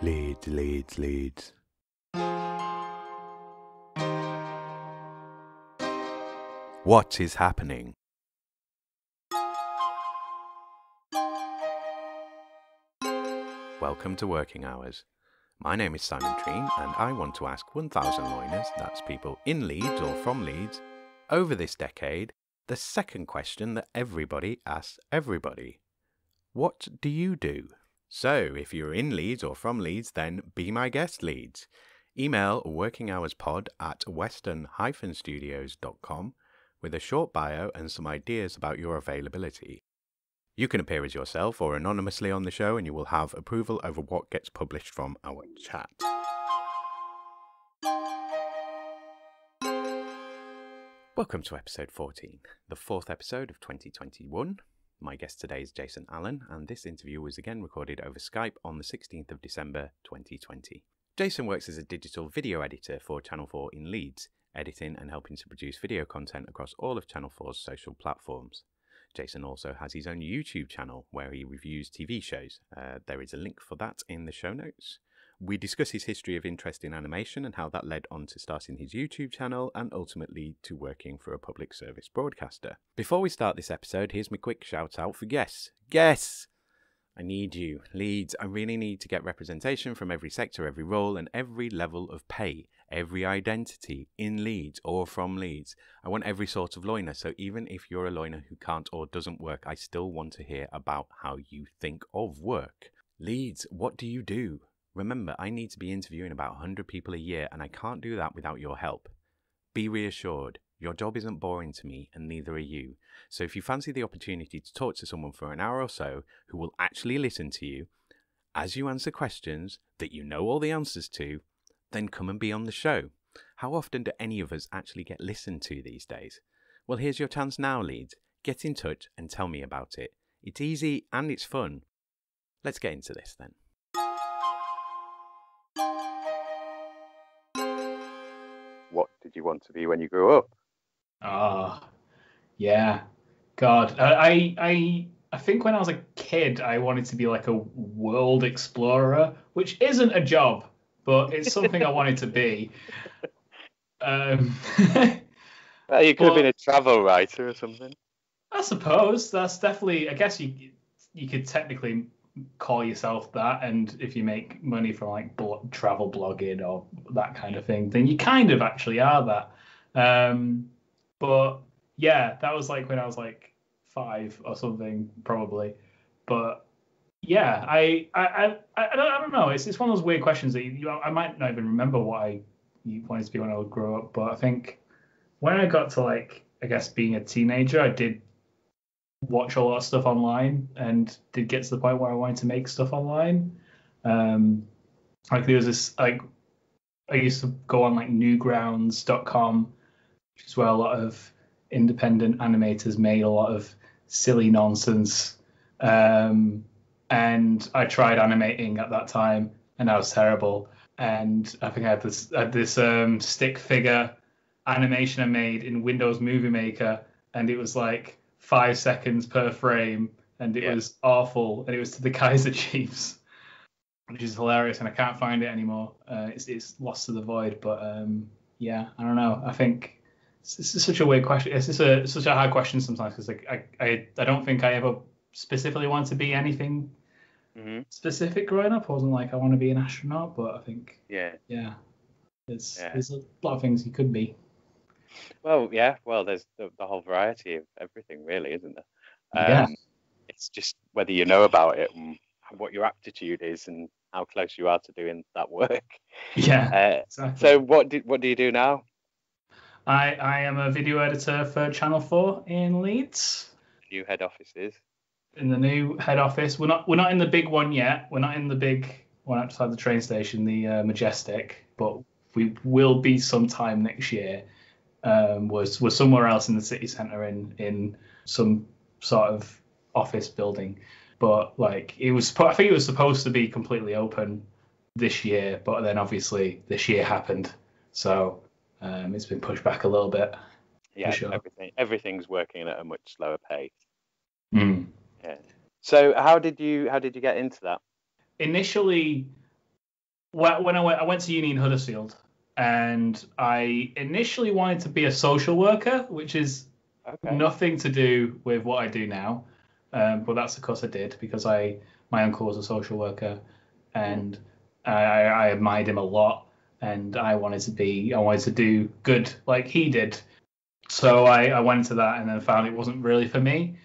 Leeds, Leeds, Leeds. What is happening? Welcome to Working Hours. My name is Simon Treen, and I want to ask 1,000 loiners, that's people in Leeds or from Leeds, over this decade, the second question that everybody asks everybody What do you do? So, if you're in Leeds or from Leeds, then be my guest, Leeds. Email workinghourspod at western-studios.com with a short bio and some ideas about your availability. You can appear as yourself or anonymously on the show, and you will have approval over what gets published from our chat. Welcome to episode 14, the fourth episode of 2021. My guest today is Jason Allen, and this interview was again recorded over Skype on the 16th of December 2020. Jason works as a digital video editor for Channel 4 in Leeds, editing and helping to produce video content across all of Channel 4's social platforms. Jason also has his own YouTube channel where he reviews TV shows. Uh, there is a link for that in the show notes. We discuss his history of interest in animation and how that led on to starting his YouTube channel and ultimately to working for a public service broadcaster. Before we start this episode, here's my quick shout out for guests. Guests! I need you. Leeds, I really need to get representation from every sector, every role, and every level of pay, every identity in Leeds or from Leeds. I want every sort of loiner, so even if you're a loiner who can't or doesn't work, I still want to hear about how you think of work. Leeds, what do you do? Remember, I need to be interviewing about 100 people a year, and I can't do that without your help. Be reassured, your job isn't boring to me, and neither are you. So if you fancy the opportunity to talk to someone for an hour or so who will actually listen to you, as you answer questions that you know all the answers to, then come and be on the show. How often do any of us actually get listened to these days? Well, here's your chance now, Leeds. Get in touch and tell me about it. It's easy and it's fun. Let's get into this then. You want to be when you grew up? Ah, yeah. God, I, I, I think when I was a kid, I wanted to be like a world explorer, which isn't a job, but it's something I wanted to be. Um, well, you could have been a travel writer or something. I suppose that's definitely. I guess you you could technically call yourself that, and if you make money from like travel blogging or that kind of thing, then you kind of actually are that. Um, but yeah, that was like when I was like five or something, probably. But yeah, I I I, I, don't, I don't know. It's it's one of those weird questions that you, you, I might not even remember what I wanted to be when I would grow up. But I think when I got to like I guess being a teenager, I did watch a lot of stuff online and did get to the point where I wanted to make stuff online. Um, like there was this like I used to go on like newgrounds.com, which is where a lot of independent animators made a lot of silly nonsense. Um, and I tried animating at that time, and that was terrible. And I think I had this I had this um, stick figure animation I made in Windows Movie Maker, and it was like five seconds per frame, and it yeah. was awful. And it was to the Kaiser Chiefs, which is hilarious, and I can't find it anymore. Uh, it's it's lost to the void. But um, yeah, I don't know. I think this is such a weird question. It's just a such a hard question sometimes because like I, I I don't think I ever specifically want to be anything mm-hmm. specific growing up. I wasn't like I want to be an astronaut, but I think yeah, yeah, there's yeah. there's a lot of things you could be. Well, yeah, well, there's the, the whole variety of everything, really, isn't there? Um, yeah. It's just whether you know about it and what your aptitude is and how close you are to doing that work. Yeah. Uh, exactly. So what do what do you do now? I I am a video editor for Channel Four in Leeds. New head office is in the new head office. We're not we're not in the big one yet. We're not in the big one outside the train station, the uh, Majestic, but we will be sometime next year. Um, was was somewhere else in the city centre in in some sort of office building, but like it was. I think it was supposed to be completely open this year, but then obviously this year happened, so um, it's been pushed back a little bit. Yeah, sure. everything everything's working at a much slower pace. Mm. Yeah. So how did you how did you get into that? Initially, when I went, I went to uni in Huddersfield, and I initially wanted to be a social worker, which is Okay. nothing to do with what I do now. Um, but that's of course I did because I my uncle was a social worker, and I, I I admired him a lot, and I wanted to be I wanted to do good like he did. So I, I went into that and then found it wasn't really for me.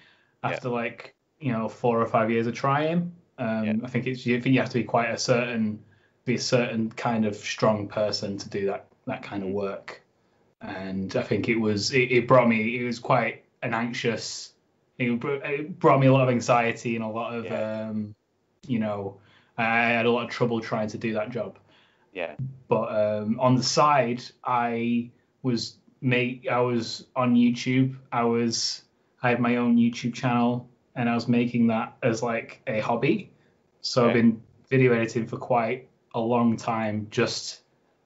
After like you know four or five years of trying, um, Yeah. I think it's you think you have to be quite a certain be a certain kind of strong person to do that that kind of work. And I think it was it, it brought me it was quite an anxious it, it brought me a lot of anxiety and a lot of Yeah. um you know I had a lot of trouble trying to do that job. Yeah. but um on the side I was make I was on YouTube. I was I had my own YouTube channel and I was making that as like a hobby. So I've been video editing for quite a long time just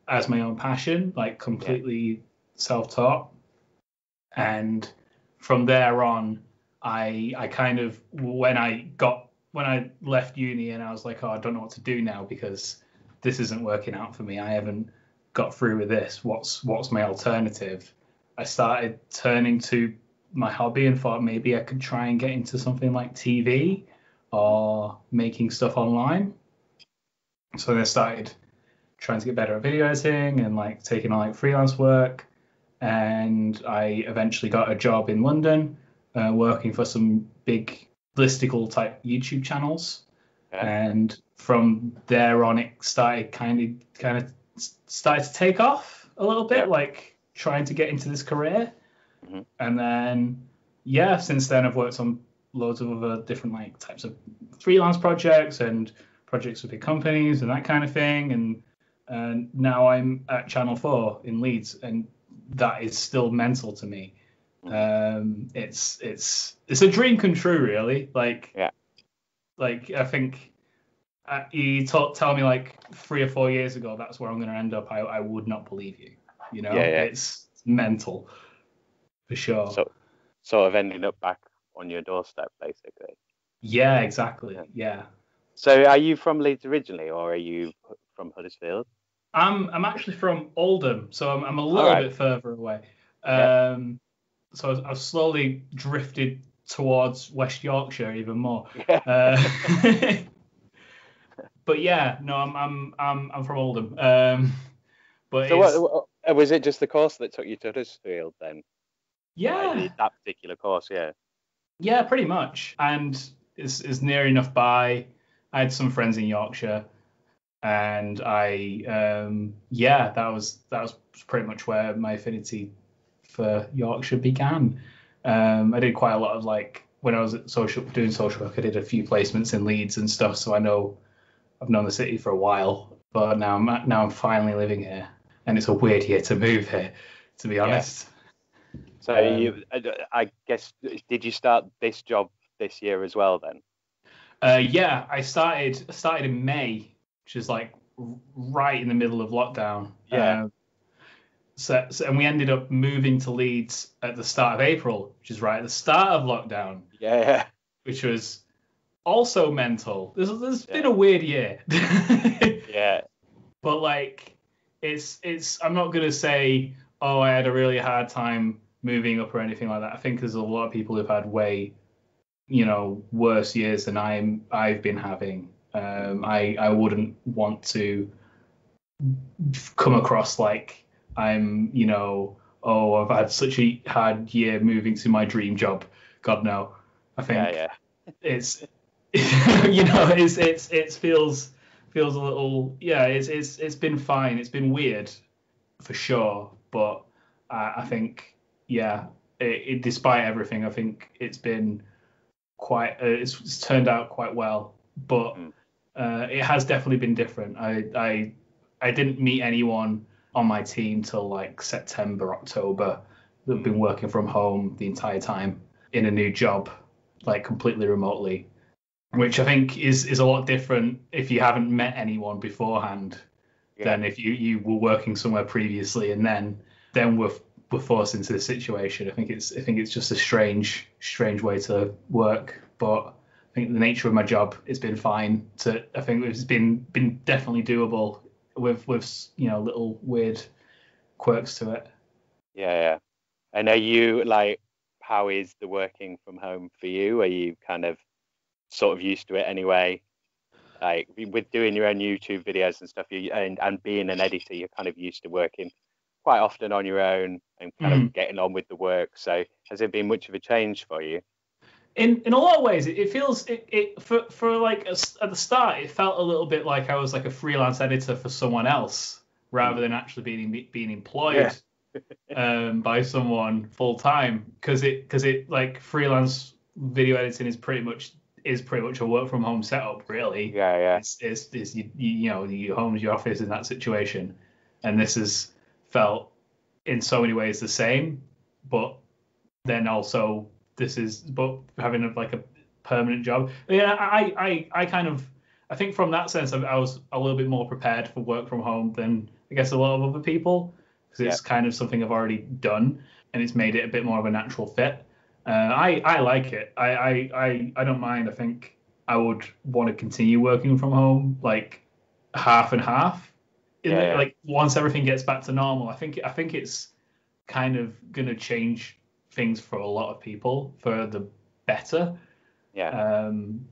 as my own passion like completely self-taught. And from there on i i kind of when i got when i left uni and i was like oh i don't know what to do now because this isn't working out for me. I haven't got through with this. What's what's my alternative? I started turning to my hobby and thought maybe i could try and get into something like tv or making stuff online so i started trying to get better at video editing and like taking on like freelance work and I eventually got a job in London uh, working for some big listicle type YouTube channels. Okay. And from there on, it started kind of kind of started to take off a little bit, Yeah. like trying to get into this career. Mhm. And then, yeah, since then I've worked on loads of other different like types of freelance projects and projects with big companies and that kind of thing. And and now I'm at Channel Four in Leeds, and that is still mental to me. Um, it's it's it's a dream come true, really. Like Yeah. like I think uh, you t- tell me like three or four years ago that's where I'm going to end up. I I would not believe you. You know, Yeah, yeah. it's mental for sure. So, sort of ending up back on your doorstep, basically. yeah, exactly. Yeah. So, are you from Leeds originally, or are you from Huddersfield? I'm I'm actually from Oldham, so I'm I'm a little Alright. bit further away. Yeah. Um, so I've- I've slowly drifted towards West Yorkshire even more. Yeah. Uh, but yeah, no, I'm I'm I'm I'm from Oldham. Um, but So, what, what- was it just the course that took you to Huddersfield then? yeah, Like, that particular course, yeah. Yeah, pretty much. And it's, it's near enough by. I had some friends in Yorkshire, and I, um, yeah, that was that was pretty much where my affinity for Yorkshire began. Um, I did quite a lot of like when I was at social doing social work. I did a few placements in Leeds and stuff, so I know I've known the city for a while. But now I'm now I'm finally living here, and it's a weird year to move here, to be honest. So, Um, you, I, I guess, did you start this job this year as well then? Uh, yeah, I started I started in May, which is like right in the middle of lockdown. Yeah. Uh, so, so and we ended up moving to Leeds at the start of April, which is right at the start of lockdown, Yeah. which was also mental. There's, there's been Yeah. a weird year, Yeah. but like it's it's I'm not gonna say oh I had a really hard time moving up or anything like that. I think there's a lot of people who've had way you know worse years than I'm I've been having. Um, I I wouldn't want to come across like I'm you know oh I've had such a hard year moving to my dream job. God no. I think Yeah, yeah. it's you know it's it's it feels feels a little yeah it's it's it's been fine it's been weird for sure but uh, I think yeah it, it, despite everything I think it's been quite uh, it's, it's turned out quite well but Mm. uh, it has definitely been different I I I didn't meet anyone on my team till like September October they've been working from home the entire time in a new job like completely remotely which I think is is a lot different if you haven't met anyone beforehand Yeah. than if you you were working somewhere previously and then then we're we're forced into this situation. I think it's I think it's just a strange strange way to work, but I think the nature of my job it's been fine. To I think it's been been definitely doable with with you know little weird quirks to it. Yeah, yeah. And are you like, how is the working from home for you? Are you kind of sort of used to it anyway? Like with doing your own YouTube videos and stuff, you and and being an editor, you're kind of used to working quite often on your own and kind Mm. of getting on with the work. So has it been much of a change for you? in in a lot of ways it, it feels it, it for for like a at the start it felt a little bit like I was like a freelance editor for someone else rather than actually being being employed um, by someone full time because it because it like freelance video editing is pretty much is pretty much a work from home setup really Yeah, yeah, it's, it's, it's you, you you know your home's your office in that situation and this has felt in so many ways the same but then also this is but having a, like a permanent job. Yeah I, I i kind of i think from that sense I, I was a little bit more prepared for work from home than i guess a lot of other people because it's kind of something i've already done and it's made it a bit more of a natural fit. Uh, i i like it. I, I i i don't mind. I think i would want to continue working from home like half and half Yeah, the- like once everything gets back to normal i think i think it's kind of going to change things for a lot of people for the better. Yeah, um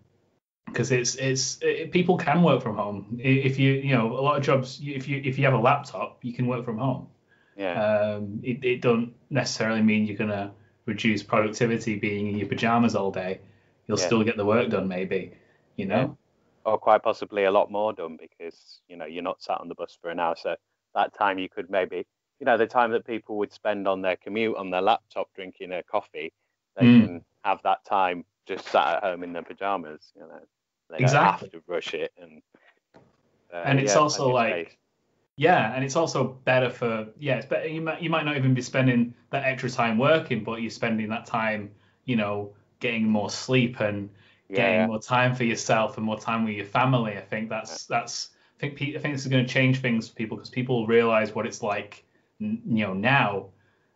because it's it's it, people can work from home. If you you know a lot of jobs if you if you have a laptop you can work from home. Yeah, um it, it don't necessarily mean you're gonna reduce productivity being in your pajamas all day. You'll Yeah. still get the work done maybe you know or quite possibly a lot more done because you know you're not sat on the bus for an hour. So that time you could maybe, you know, the time that people would spend on their commute on their laptop drinking a coffee, they Mm. can have that time just sat at home in their pajamas. You know, they Exactly. don't have to rush it and. Uh, And it's yeah, also like-. Yeah, and it's also better for yeah, it's better. You might you might not even be spending that extra time working, but you're spending that time, you know, getting more sleep and getting yeah, more time for yourself and more time with your family. I think that's that's I think I think this is going to change things for people because people realize what it's like, you know, now,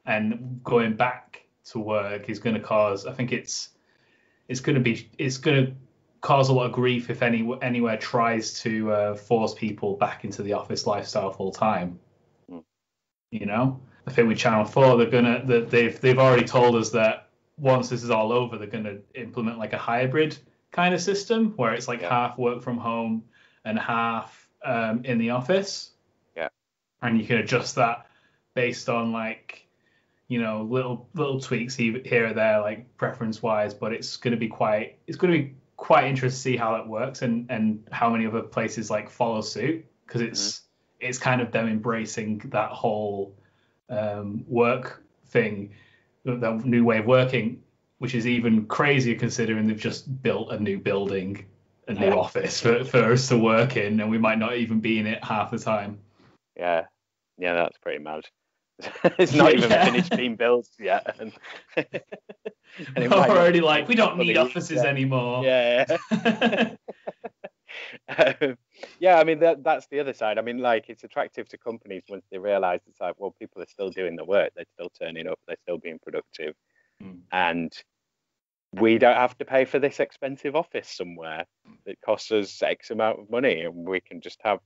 and going back to work is going to cause. I think it's it's going to be it's going to cause a lot of grief if any anywhere tries to uh, force people back into the office lifestyle full time. Mm. You know, I think with Channel Four, they're gonna that they've they've already told us that once this is all over, they're gonna implement like a hybrid kind of system where it's like Yeah. half work from home and half um, in the office. Yeah. And you can adjust that based on like you know little little tweaks here or there like preference wise but it's going to be quite it's going to be quite interesting to see how that works and and how many other places like follow suit because it's it's kind of them embracing that whole um, work thing that new way of working which is even crazier considering they've just built a new building a new Yeah. office for, for us to work in and we might not even be in it half the time yeah, yeah. That's pretty mad. it's not even Yeah. finished being built yet. And, we're already like we don't need offices yeah. anymore Yeah. Um, yeah, I mean that that's the other side. I mean, like it's attractive to companies once they realise it's like, well, people are still doing the work, they're still turning up, they're still being productive, Mm. and we don't have to pay for this expensive office somewhere that costs us X amount of money, and we can just have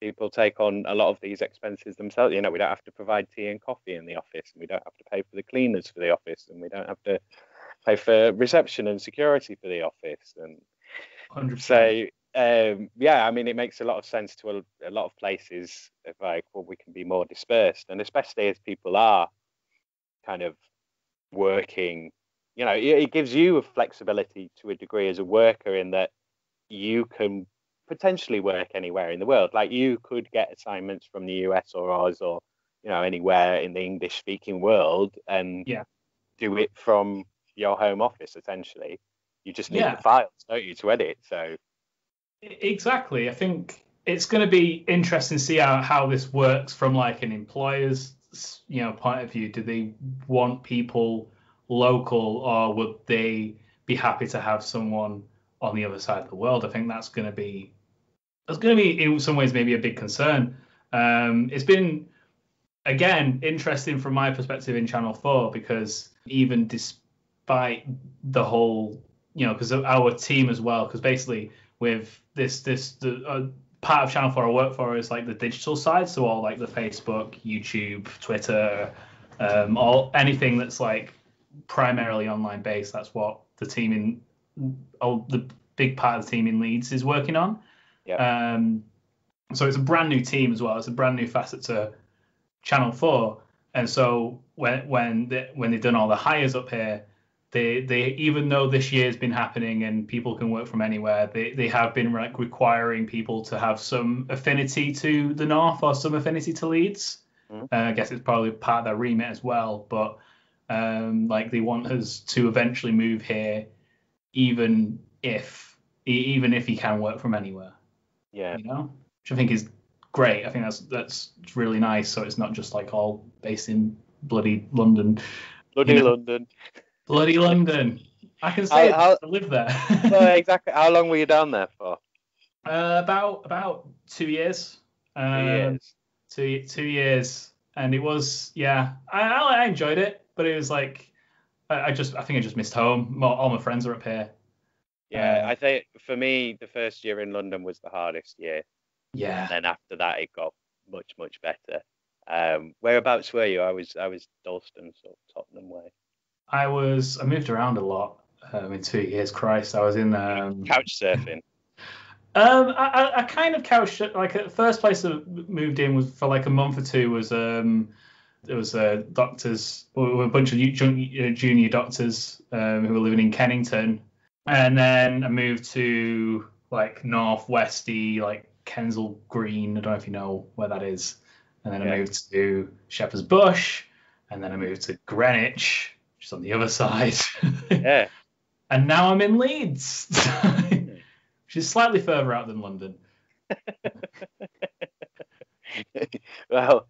people take on a lot of these expenses themselves. You know, we don't have to provide tea and coffee in the office, and we don't have to pay for the cleaners for the office, and we don't have to pay for reception and security for the office, and 100%. so um, yeah, I mean, it makes a lot of sense to a, a lot of places. Of like, well, we can be more dispersed, and especially as people are kind of working, you know, it, it gives you a flexibility to a degree as a worker in that you can potentially work anywhere in the world. Like you could get assignments from the US or Oz or you know anywhere in the English speaking world and Yeah. do it from your home office essentially. You just need Yeah. the files, don't you, to edit? So Exactly. I think it's going to be interesting to see how, how this works from like an employer's you know point of view. Do they want people local or would they be happy to have someone on the other side of the world? I think that's going to be that's going to be in some ways maybe a big concern. Um, it's been again interesting from my perspective in Channel Four because even despite the whole you know because our team as well because basically with this this the, uh, part of Channel Four I work for is like the digital side, so all like the Facebook, YouTube, Twitter, um, all anything that's like primarily online based. That's what the team in oh, the big part of the team in Leeds is working on. Yeah. Um, so it's a brand new team as well. It's a brand new facet to Channel Four, and so when when they, when they've done all the hires up here, they they even though this year's been happening and people can work from anywhere, they they have been like requiring people to have some affinity to the north or some affinity to Leeds. Mhm. Uh, I guess it's probably part of their remit as well, but um, like they want us to eventually move here, even if even if he can work from anywhere Yeah. you know, which I think is great. I think that's that's really nice. So it's not just like all based in bloody London, Bloody You know- London. bloody London. I can say I'll- I live there. well, exactly. How long were you down there for? uh, about about two years. Two Um, years. Two two years, and it was yeah. I I I enjoyed it, but it was like I, I just I think I just missed home. All my friends are up here. Yeah, uh, I think for me, the first year in London was the hardest year. Yeah. And then after that, it got much, much better. Um, whereabouts were you? I was, I was Dalston, sort of Tottenham way. I was I moved around a lot um, in two years. Christ, I was in um, Couch surfing. Um, I, I, I kind of couch like the first place I moved in was for like a month or two was um there was uh, doctors a bunch of uh, junior doctors um, who were living in Kennington, and then I moved to like northwesty like Kensal Green. I don't know if you know where that is, and then I moved to Shepherd's Bush, and then I moved to Greenwich, is on the other side. Yeah. and now I'm in Leeds, which is slightly further out than London. well,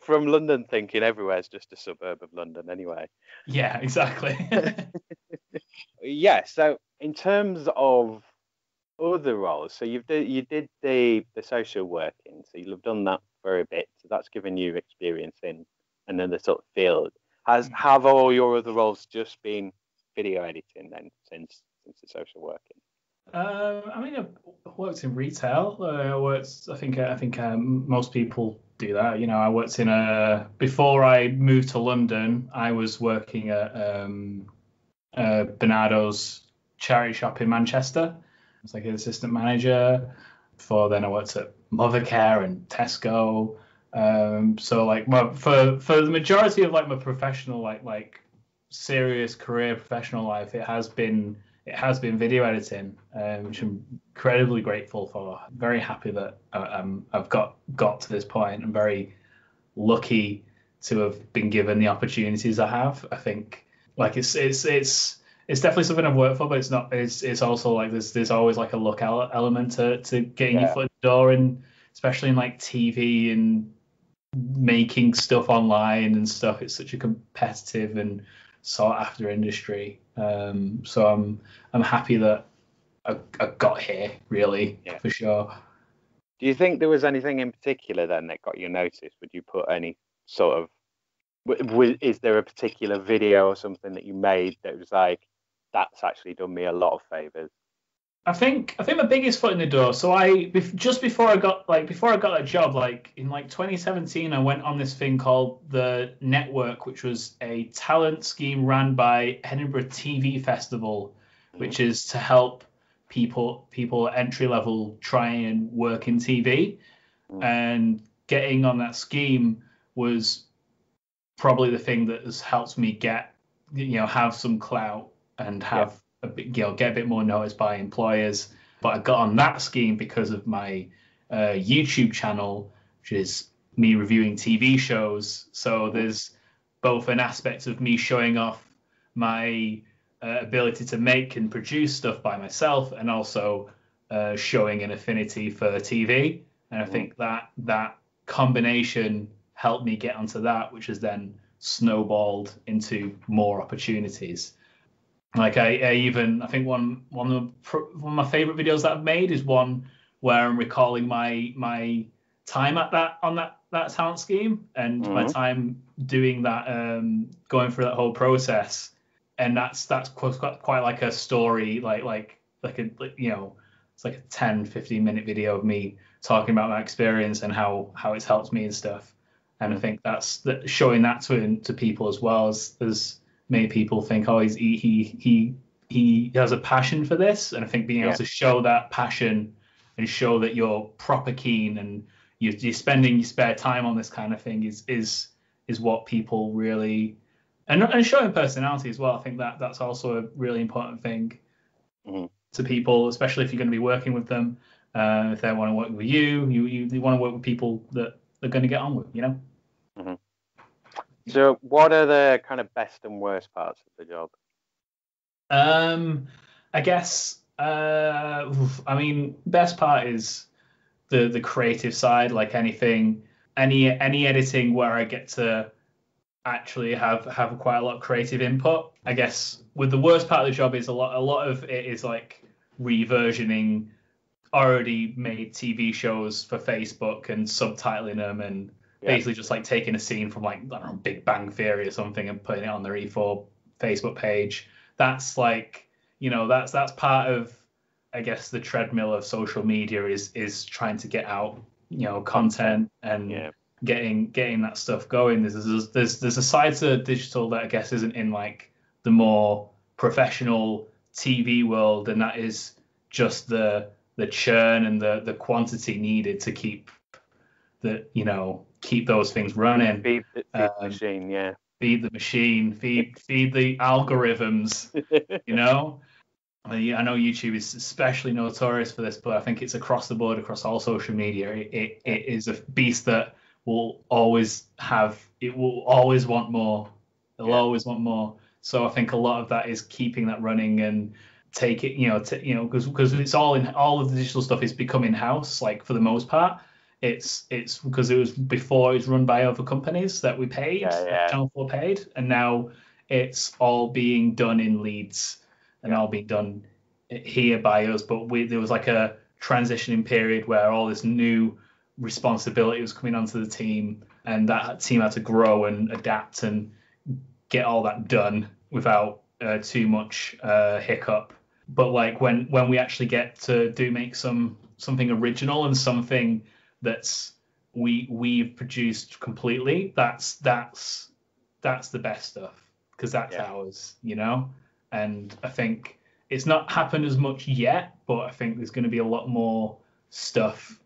from London thinking everywhere's just a suburb of London anyway. Yeah, exactly. Yeah. So in terms of other roles, so you've you did the the social working, so you've done that for a bit. So that's given you experience in another sort of field. Has have all your other roles just been video editing then since since the social working? um, I mean, I worked in retail. Uh, I worked. I think. I think um, most people do that. You know, I worked in a. Before I moved to London, I was working at um, uh, Barnardo's charity shop in Manchester. I was like an assistant manager. Before then, I worked at Mothercare and Tesco. Um, so like my, for for the majority of like my professional like like serious career professional life, it has been it has been video editing, um, which I'm incredibly grateful for. Very happy that uh, um, I've got got to this point. I'm very lucky to have been given the opportunities I have. I think like it's it's it's it's definitely something I've worked for, but it's not. It's it's also like there's there's always like a look element to to getting your foot in the door, and especially in like TV and making stuff online and stuff. It's such a competitive and sought after industry. Um, so I'm I'm happy that I, I got here, really, Yeah. for sure. Do you think there was anything in particular then that got you noticed? Would you put any sort of is there a particular video or something that you made that was like that's actually done me a lot of favors? I think I think my biggest foot in the door. So I just before I got like before I got that job, like in like 2017, I went on this thing called the Network, which was a talent scheme ran by Edinburgh TV Festival, which is to help people people at entry level try and work in TV, Mm. and getting on that scheme was probably the thing that has helped me get you know have some clout and have a bit, you know get a bit more noticed by employers. But I got on that scheme because of my uh, YouTube channel, which is me reviewing TV shows. So there's both an aspect of me showing off my uh, ability to make and produce stuff by myself, and also uh, showing an affinity for TV. And I think that that combination helped me get onto that, which has then snowballed into more opportunities. Like I, I even I think one one of, the, one of my favorite videos that I've made is one where I'm recalling my my time at that on that that talent scheme and my Mhm. time doing that um going through that whole process and that's that's quite, quite quite like a story like like like a like, you know it's like a 10, 15 minute video of me talking about my experience and how how it's helped me and stuff. And I think that's that showing that to to people as well as as many people think, oh, he's, he he he he has a passion for this, and I think being able to show that passion and show that you're proper keen and you're, you're spending your spare time on this kind of thing is is is what people really and and showing personality as well. I think that that's also a really important thing Mhm. to people, especially if you're going to be working with them. Uh, if they want to work with you, you you, you want to work with people that they're going to get on with. You know. So, what are the kind of best and worst parts of the job? Um, I guess. Uh, I mean, best part is the the creative side. Like anything, any any editing where I get to actually have have quite a lot of creative input. I guess with the worst part of the job is a lot a lot of it is like reversioning already made TV shows for Facebook and subtitling them and Yeah. basically just like taking a scene from like I don't know Big Bang Theory or something and putting it on their E4 Facebook page. That's like you know that's that's part of I guess the treadmill of social media is is trying to get out you know content and Yeah. getting getting that stuff going. There's, there's there's there's a side to digital that I guess isn't in like the more professional TV world, and that is just the the churn and the the quantity needed to keep the you know keep those things running. Feed the, feed the Um, machine, yeah. Feed the machine, feed feed the algorithms, you know. I mean, I know YouTube is especially notorious for this, but I think it's across the board, across all social media. It, it, it is a beast that will always have, it will always want more. It'll Yeah. always want more. So I think a lot of that is keeping that running and take it, you know, to, you know, because because it's all in all of the digital stuff is become in house, like for the most part. It's it's because it was before it was run by other companies that we paid, Yeah, yeah. Channel 4 paid, and now it's all being done in Leeds and all being done here by us. But we, there was like a transitioning period where all this new responsibility was coming onto the team, and that team had to grow and adapt and get all that done without uh, too much uh, hiccup. But like when when we actually get to do make some something original and something that's we we've produced completely, that's that's that's the best stuff because that's Yeah. ours, you know. And I think it's not happened as much yet, but I think there's going to be a lot more stuff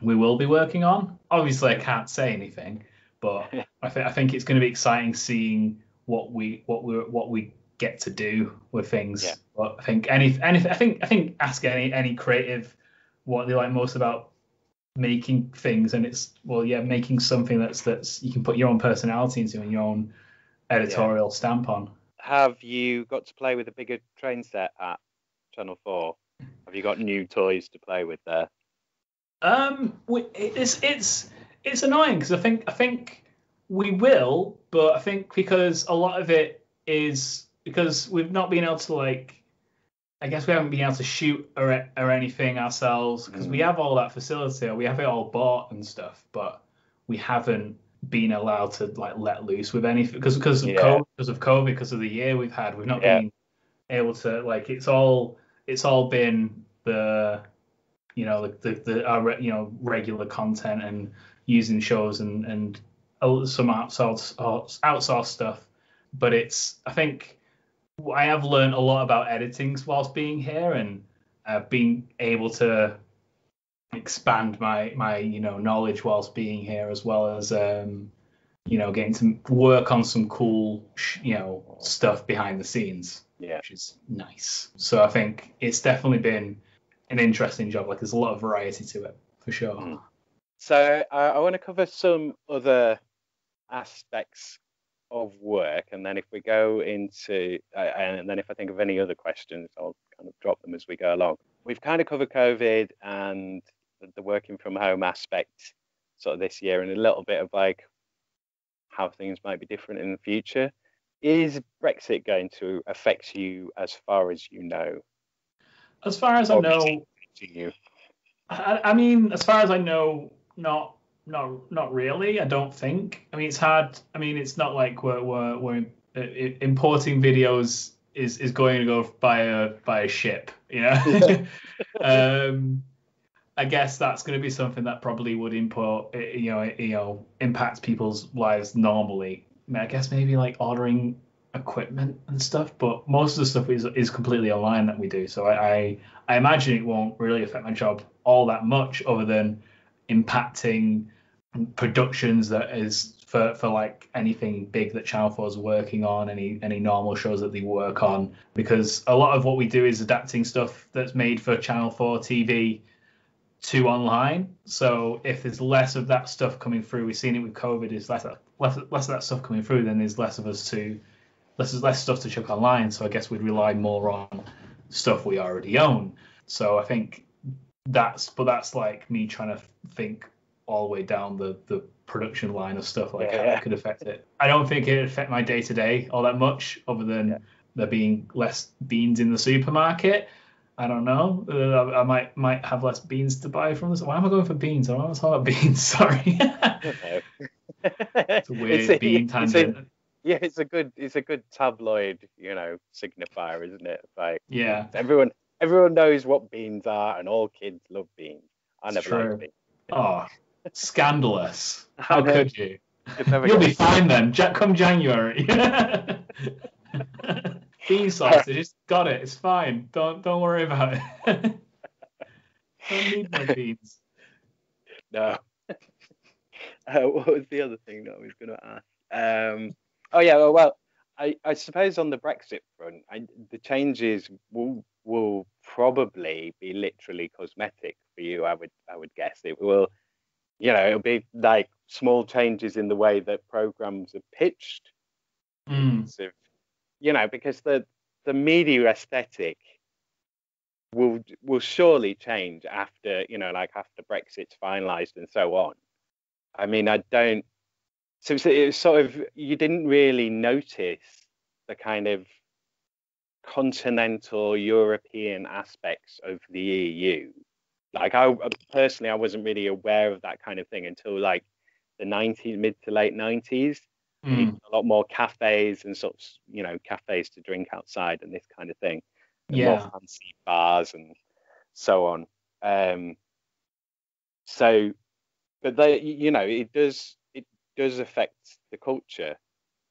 we will be working on. Obviously, I can't say anything, but I think I think it's going to be exciting seeing what we what we what we get to do with things. Yeah. But I think any any I think I think ask any any creative what they like most about making things, and it's well yeah making something that's that's you can put your own personality into and your own editorial stamp on. Have you got to play with a bigger train set at Channel 4? Have you got new toys to play with there? Um, it's it's it's annoying because I think I think we will, but I think because a lot of it is because we've not been able to like, I guess we haven't been able to shoot or or anything ourselves because we Mm. have all that facility, we have it all bought and stuff, but we haven't been allowed to like let loose with anything because because of Yeah. COVID, because of COVID, because of the year we've had, we've not Yeah. been able to like it's all it's all been the you know the the, the our, re- you know regular content and using shows and and some outsourced outsourced stuff but it's i think i have learned a lot about editing whilst being here and uh, being able to expand my my you know knowledge whilst being here as well as um you know getting to work on some cool sh- you know stuff behind the scenes Yeah. which is nice so i think it's definitely been an interesting job like there's a lot of variety to it for sure Mm. So uh, I want to cover some other aspects of work, and then if we go into, uh, and then if I think of any other questions, I'll kind of drop them as we go along. We've kind of covered COVID and the, working from home aspect sort of this year, and a little bit of like how things might be different in the future. Is Brexit going to affect you as far as you know? as far as i know you? I, I mean, as far as I know, not not not really. I don't think. I mean, it's hard. I mean, it's not like we're we're, we're uh, importing videos is is going to go by a by a ship. You know. um, I guess that's going to be something that probably would import, you know, you know, impact people's lives normally. I, mean, I guess maybe like ordering equipment and stuff, but most of the stuff is is completely online that we do. So I I, I imagine it won't really affect my job all that much, other than impacting productions that is for, for like anything big that Channel 4 is working on, any any normal shows that they work on, because a lot of what we do is adapting stuff that's made for Channel 4 TV to online. So if there's less of that stuff coming through, we've seen it with COVID, is less less less of that stuff coming through, then there's less of us to less less stuff to chuck online. So I guess we'd rely more on stuff we already own. So I think that's but that's like me trying to think all the way down the the production line of stuff like yeah, how yeah. could affect it. I don't think it'd affect my day to day all that much, other than yeah. there being less beans in the supermarket. I don't know. Uh, I might might have less beans to buy from this. Why am I going for beans? I don't talk about beans. Sorry. it's a weird it's a, bean tangent. A, yeah, it's a good it's a good tabloid, you know, signifier, isn't it? Like yeah, everyone everyone knows what beans are, and all kids love beans. I never liked beans. Oh, scandalous! How could you? You'll be fine then. Jack. Come January. bean sausage. Just got it. It's fine. Don't don't worry about it. don't need my beans. No. Uh, what was the other thing that I was going to ask? Um, oh yeah. Well, well I, I suppose on the Brexit front, I, the changes will will probably be literally cosmetic for you. I would I would guess it will. You know, it'll be like small changes in the way that programs are pitched. Mm you know, because the the media aesthetic will will surely change after you know, like after Brexit's finalised and so on. I mean, I don't. So it's sort of you didn't really notice the kind of continental European aspects of the EU. Like I personally, I wasn't really aware of that kind of thing until like the 90s, mid to late 90s. Mm. A lot more cafes and sort of you know cafes to drink outside and this kind of thing. Yeah. More fancy bars and so on. Um, so, but they, you know, it does it does affect the culture.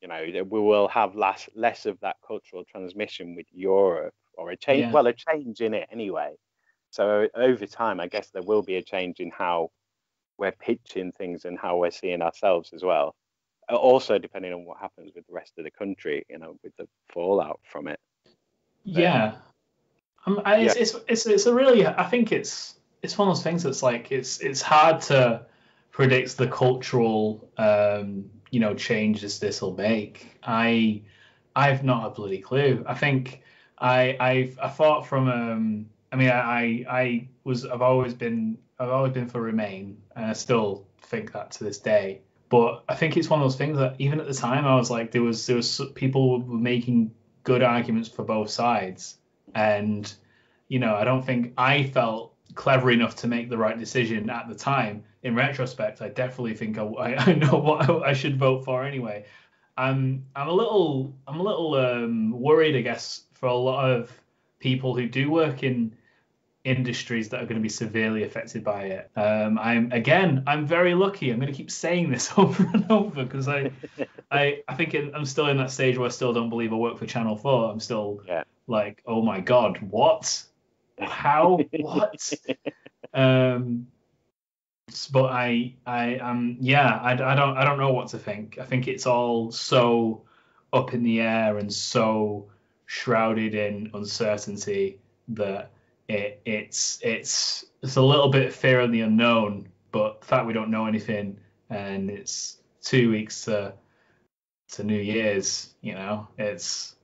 You know, that we will have less less of that cultural transmission with Europe, or a change. Yeah. Well, a change in it anyway. So over time, I guess there will be a change in how we're pitching things and how we're seeing ourselves as well. Uh, also depending on what happens with the rest of the country, you know, with the fallout from it. Yeah, um, I, it's, yeah. it's it's it's a really I think it's it's one of those things that's like it's it's hard to predict the cultural um, you know changes this will make. I I've not a bloody clue. I think I I've I thought from um I mean I I was I've always been I've always been for Remain and I still think that to this day. But I think it's one of those things that even at the time I was like, there was there was people were making good arguments for both sides, and you know I don't think I felt clever enough to make the right decision at the time. In retrospect, I definitely think I, I know what I should vote for anyway. I'm I'm a little I'm a little um, worried, I guess, for a lot of people who do work in industries that are going to be severely affected by it. Um, I'm again, I'm very lucky. I'm going to keep saying this over and over because I, I, I think in, I'm still in that stage where I still don't believe I work for Channel Four. I'm still yeah. like, oh my god, what? How? what? um, but I, I, um, yeah, I, I don't, I don't know what to think. I think it's all so up in the air and so shrouded in uncertainty that it, it's it's it's a little bit fear of the unknown, but the fact we don't know anything and it's two weeks to to New Year's, you know, it's.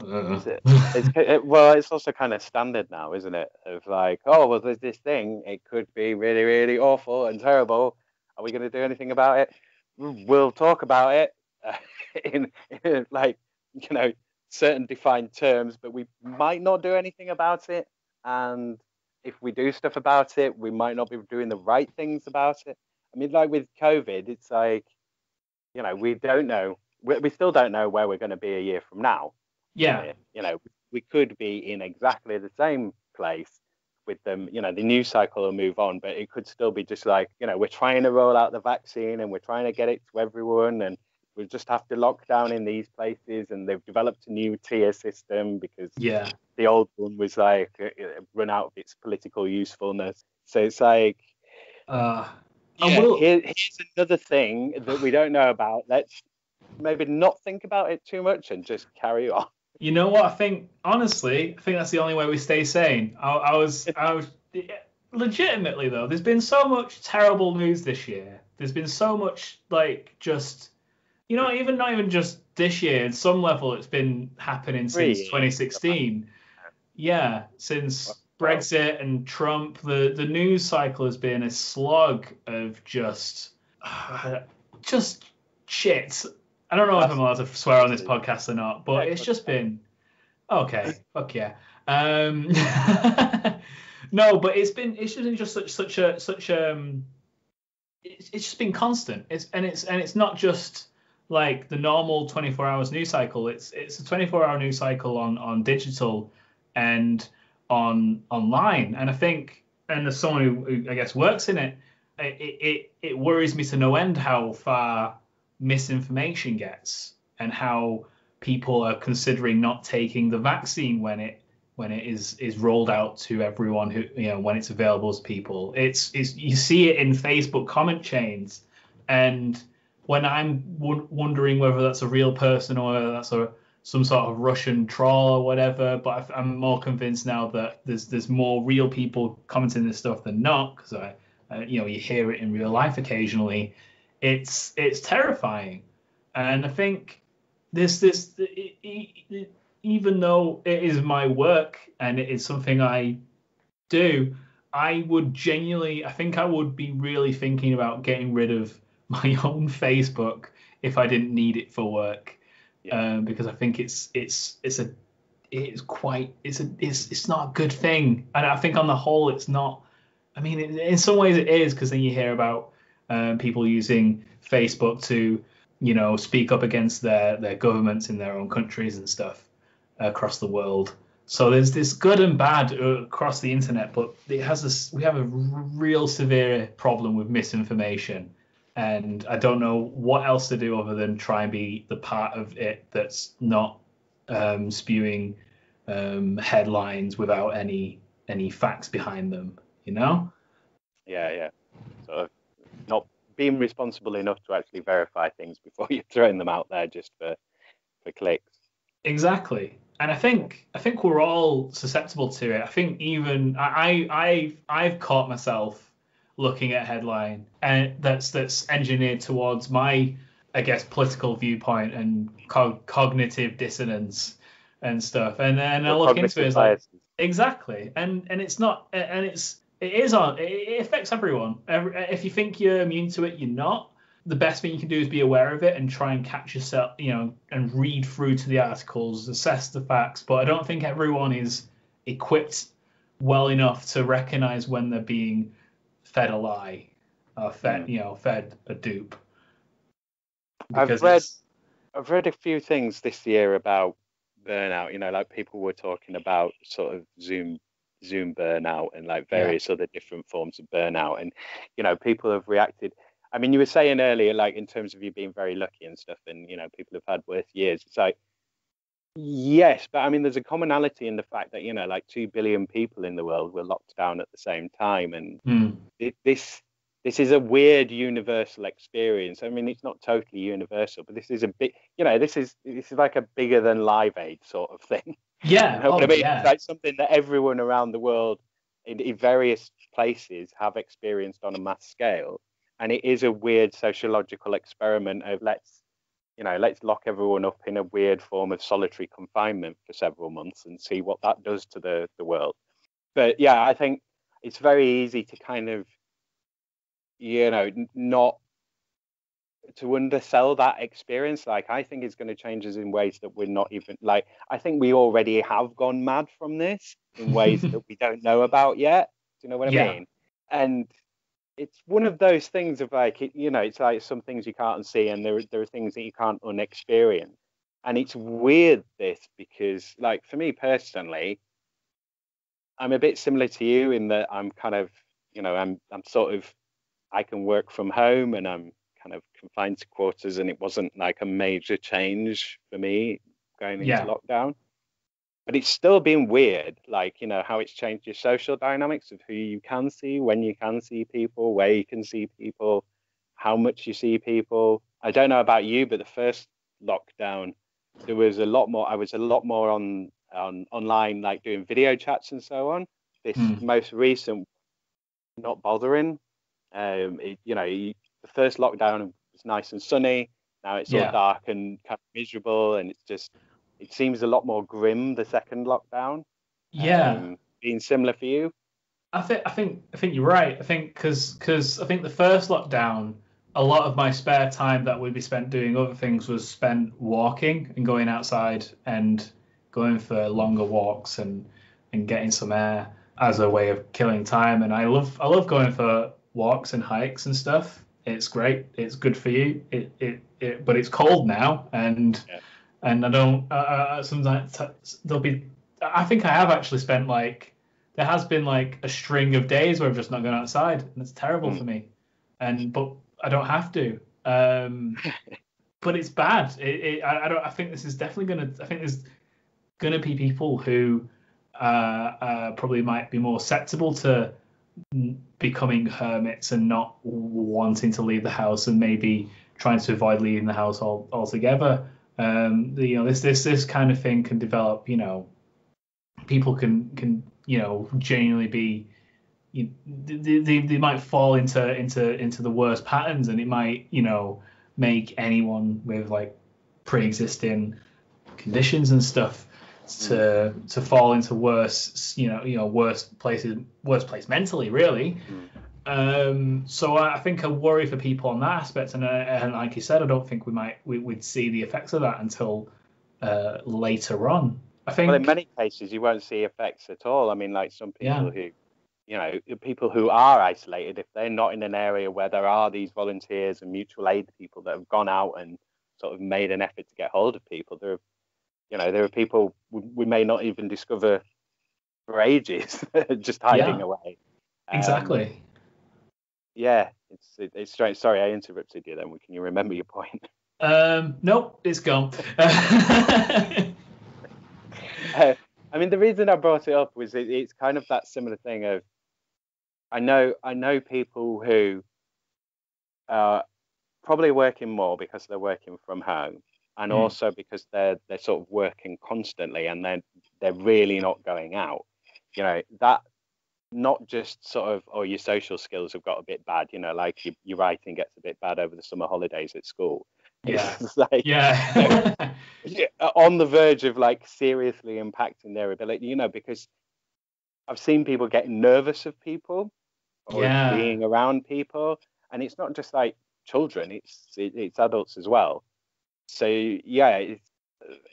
Uh. it's it, well, it's also kind of standard now, isn't it? Of like, oh, well, there's this thing. It could be really, really awful and terrible. Are we going to do anything about it? We'll talk about it in, in like you know certain defined terms, but we might not do anything about it and if we do stuff about it, we might not be doing the right things about it. I mean, like with COVID, it's like, you know, we don't know. We, we still don't know where we're going to be a year from now. Yeah. Uh, you know, we could be in exactly the same place with them. You know, the news cycle will move on, but it could still be just like, you know, we're trying to roll out the vaccine and we're trying to get it to everyone and we just have to lock down in these places and they've developed a new tier system because Yeah. the old one was like uh, uh, run out of its political usefulness. So it's like Uh, yeah, we'll- here, here's another thing that we don't know about. Let's maybe not think about it too much and just carry on. You know what? I think honestly, I think that's the only way we stay sane. I, I was, I was legitimately though. There's been so much terrible news this year. There's been so much like just, you know, even not even just this year. At some level, it's been happening since years. 2016. Yeah, since Brexit and Trump, the the news cycle has been a slug of just, just shit. I don't know if I'm allowed to swear on this podcast or not, but it's just been okay. Fuck yeah. Um, no, but it's been it's just been just such such a such um it's, it's just been constant. It's and it's and it's not just like the normal 24 hours news cycle. It's it's a 24 hour news cycle on on digital and on online. And I think and as someone who, who I guess works in it, it it it worries me to no end how far misinformation gets and how people are considering not taking the vaccine when it when it is is rolled out to everyone who you know when it's available to people it's it's you see it in facebook comment chains and when i'm w- wondering whether that's a real person or whether that's a some sort of russian troll or whatever but I- i'm more convinced now that there's there's more real people commenting this stuff than not because i you know you hear it in real life occasionally. It's it's terrifying. And i think this this it, it, it, even though it is my work and it is something i do i would genuinely i think i would be really thinking about getting rid of my own facebook if i didn't need it for work. Yeah. um, because i think it's it's it's a it's quite it's a it's it's not a good thing. And i think on the whole it's not i mean in, in some ways it is because then you hear about um, people using facebook to you know speak up against their their governments in their own countries and stuff across the world. So there's this good and bad uh, across the internet but it has this we have a r- real severe problem with misinformation and i don't know what else to do other than try and be the part of it that's not um, spewing um, headlines without any any facts behind them you know Yeah, yeah. Sort of not being responsible enough to actually verify things before you're throwing them out there just for for clicks. Exactly. And I think I think we're all susceptible to it. I think even I I I've caught myself looking at a headline and that's that's engineered towards my I guess political viewpoint and co- cognitive dissonance and stuff. And then I look into it like exactly. And and it's not and it's it is on it, it affects everyone. If you think you're immune to it, you're not the best thing you can do is be aware of it and try and catch yourself, you know, and read through to the articles, assess the facts. But I don't think everyone is equipped well enough to recognize when they're being fed a lie, or fed, Mm. you know, fed a dupe. I've read- it's- I've read a few things this year about burnout. You know, like people were talking about sort of Zoom Zoom burnout and like Yeah. various other different forms of burnout. And you know, people have reacted. I mean, you were saying earlier, like in terms of you being very lucky and stuff, and you know, people have had worse years. It's like, yes, but I mean, there's a commonality in the fact that you know, like two billion people in the world were locked down at the same time, and Hmm. it, this this is a weird universal experience. I mean, it's not totally universal, but this is a big, you know, this is this is like a bigger than Live Aid sort of thing. yeah, You know oh, I mean? yeah. It's like something that everyone around the world in, in various places have experienced on a mass scale, and it is a weird sociological experiment of let's, you know, let's lock everyone up in a weird form of solitary confinement for several months and see what that does to the the world. But yeah, I think it's very easy to kind of, you know, not to undersell that experience like i think it's going to change us in ways that we're not even like i think we already have gone mad from this in ways that we don't know about yet do you know what i Yeah. mean and it's one of those things of like you know it's like some things you can't see and there, there are things that you can't unexperience and it's weird this because like for me personally i'm a bit similar to you in that i'm kind of you know i'm i'm sort of i can work from home and i'm kind of confined to quarters and it wasn't like a major change for me going into Yeah. lockdown but it's still been weird like you know how it's changed your social dynamics of who you can see when you can see people where you can see people how much you see people i don't know about you but the first lockdown there was a lot more i was a lot more on on online like doing video chats and so on this Hmm. most recent not bothering um it, you know you, the first lockdown was nice and sunny now it's Yeah. all dark and kind of miserable and it's just it seems a lot more grim the second lockdown Yeah. um, being similar for you I think I think I think you're right. I think because because I think the first lockdown, a lot of my spare time that would be spent doing other things was spent walking and going outside and going for longer walks and and getting some air as a way of killing time. And I love I love going for walks and hikes and stuff. It's great. It's good for you. It it, it but it's cold now and Yeah. And I don't uh, sometimes there'll be I think I have actually spent like there has been like a string of days where I've just not gone outside, and it's terrible Mm. for me. And but I don't have to. Um, but it's bad. It, it, I, I don't. I think this is definitely gonna. I think there's gonna be people who uh, uh, probably might be more susceptible to becoming hermits and not wanting to leave the house and maybe trying to avoid leaving the house all, altogether. Um, you know, this this this kind of thing can develop. You know, people can can you know genuinely be. You, they, they, they might fall into into into the worst patterns, and it might you know make anyone with like pre-existing conditions and stuff to to fall into worse you know you know worse places worse place mentally really um so I I think I worry for people on that aspect and, uh, and like you said I don't think we might we, we'd see the effects of that until uh later on I think well in many cases you won't see effects at all i mean like some people Yeah. who you know people who are isolated if they're not in an area where there are these volunteers and mutual aid people that have gone out and sort of made an effort to get hold of people there are you know there are people we, we may not even discover for ages just hiding Yeah. away Um, exactly yeah it's it, it's strange sorry i interrupted you then can you remember your point um nope it's gone Uh, I mean, the reason I brought it up was it, it's kind of that similar thing of I know I know people who are probably working more because they're working from home, and Mm. also because they're they're sort of working constantly and they're they're really not going out. You know that not just sort of oh your social skills have got a bit bad. You know, like your, your writing gets a bit bad over the summer holidays at school. yeah like yeah on the verge of like seriously impacting their ability, you know, because I've seen people getting nervous of people or Yeah. being around people, and it's not just like children; it's it, it's adults as well. So yeah, it's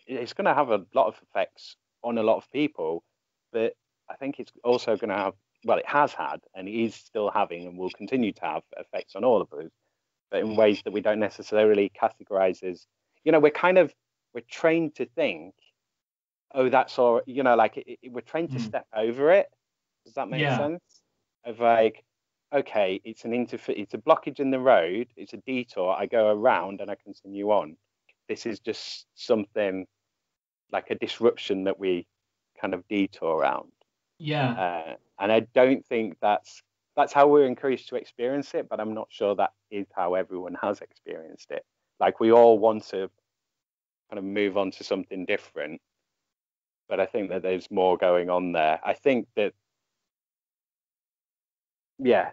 it's going to have a lot of effects on a lot of people, but I think it's also going to have well, it has had and is still having and will continue to have effects on all of us, but in ways that we don't necessarily categorize as you know, we're kind of we're trained to think, oh, that's all, you know, like it, it- we're trained to Mm. step over it. Does that make Yeah. sense? Of like, okay, it's an interf- it's a blockage in the road, it's a detour. I go around and I continue on. This is just something like a disruption that we kind of detour around. Yeah Uh, and I don't think that's that's how we're encouraged to experience it, but I'm not sure that is how everyone has experienced it. Like we all want to kind of move on to something different, but I think that there's more going on there. I think that yeah,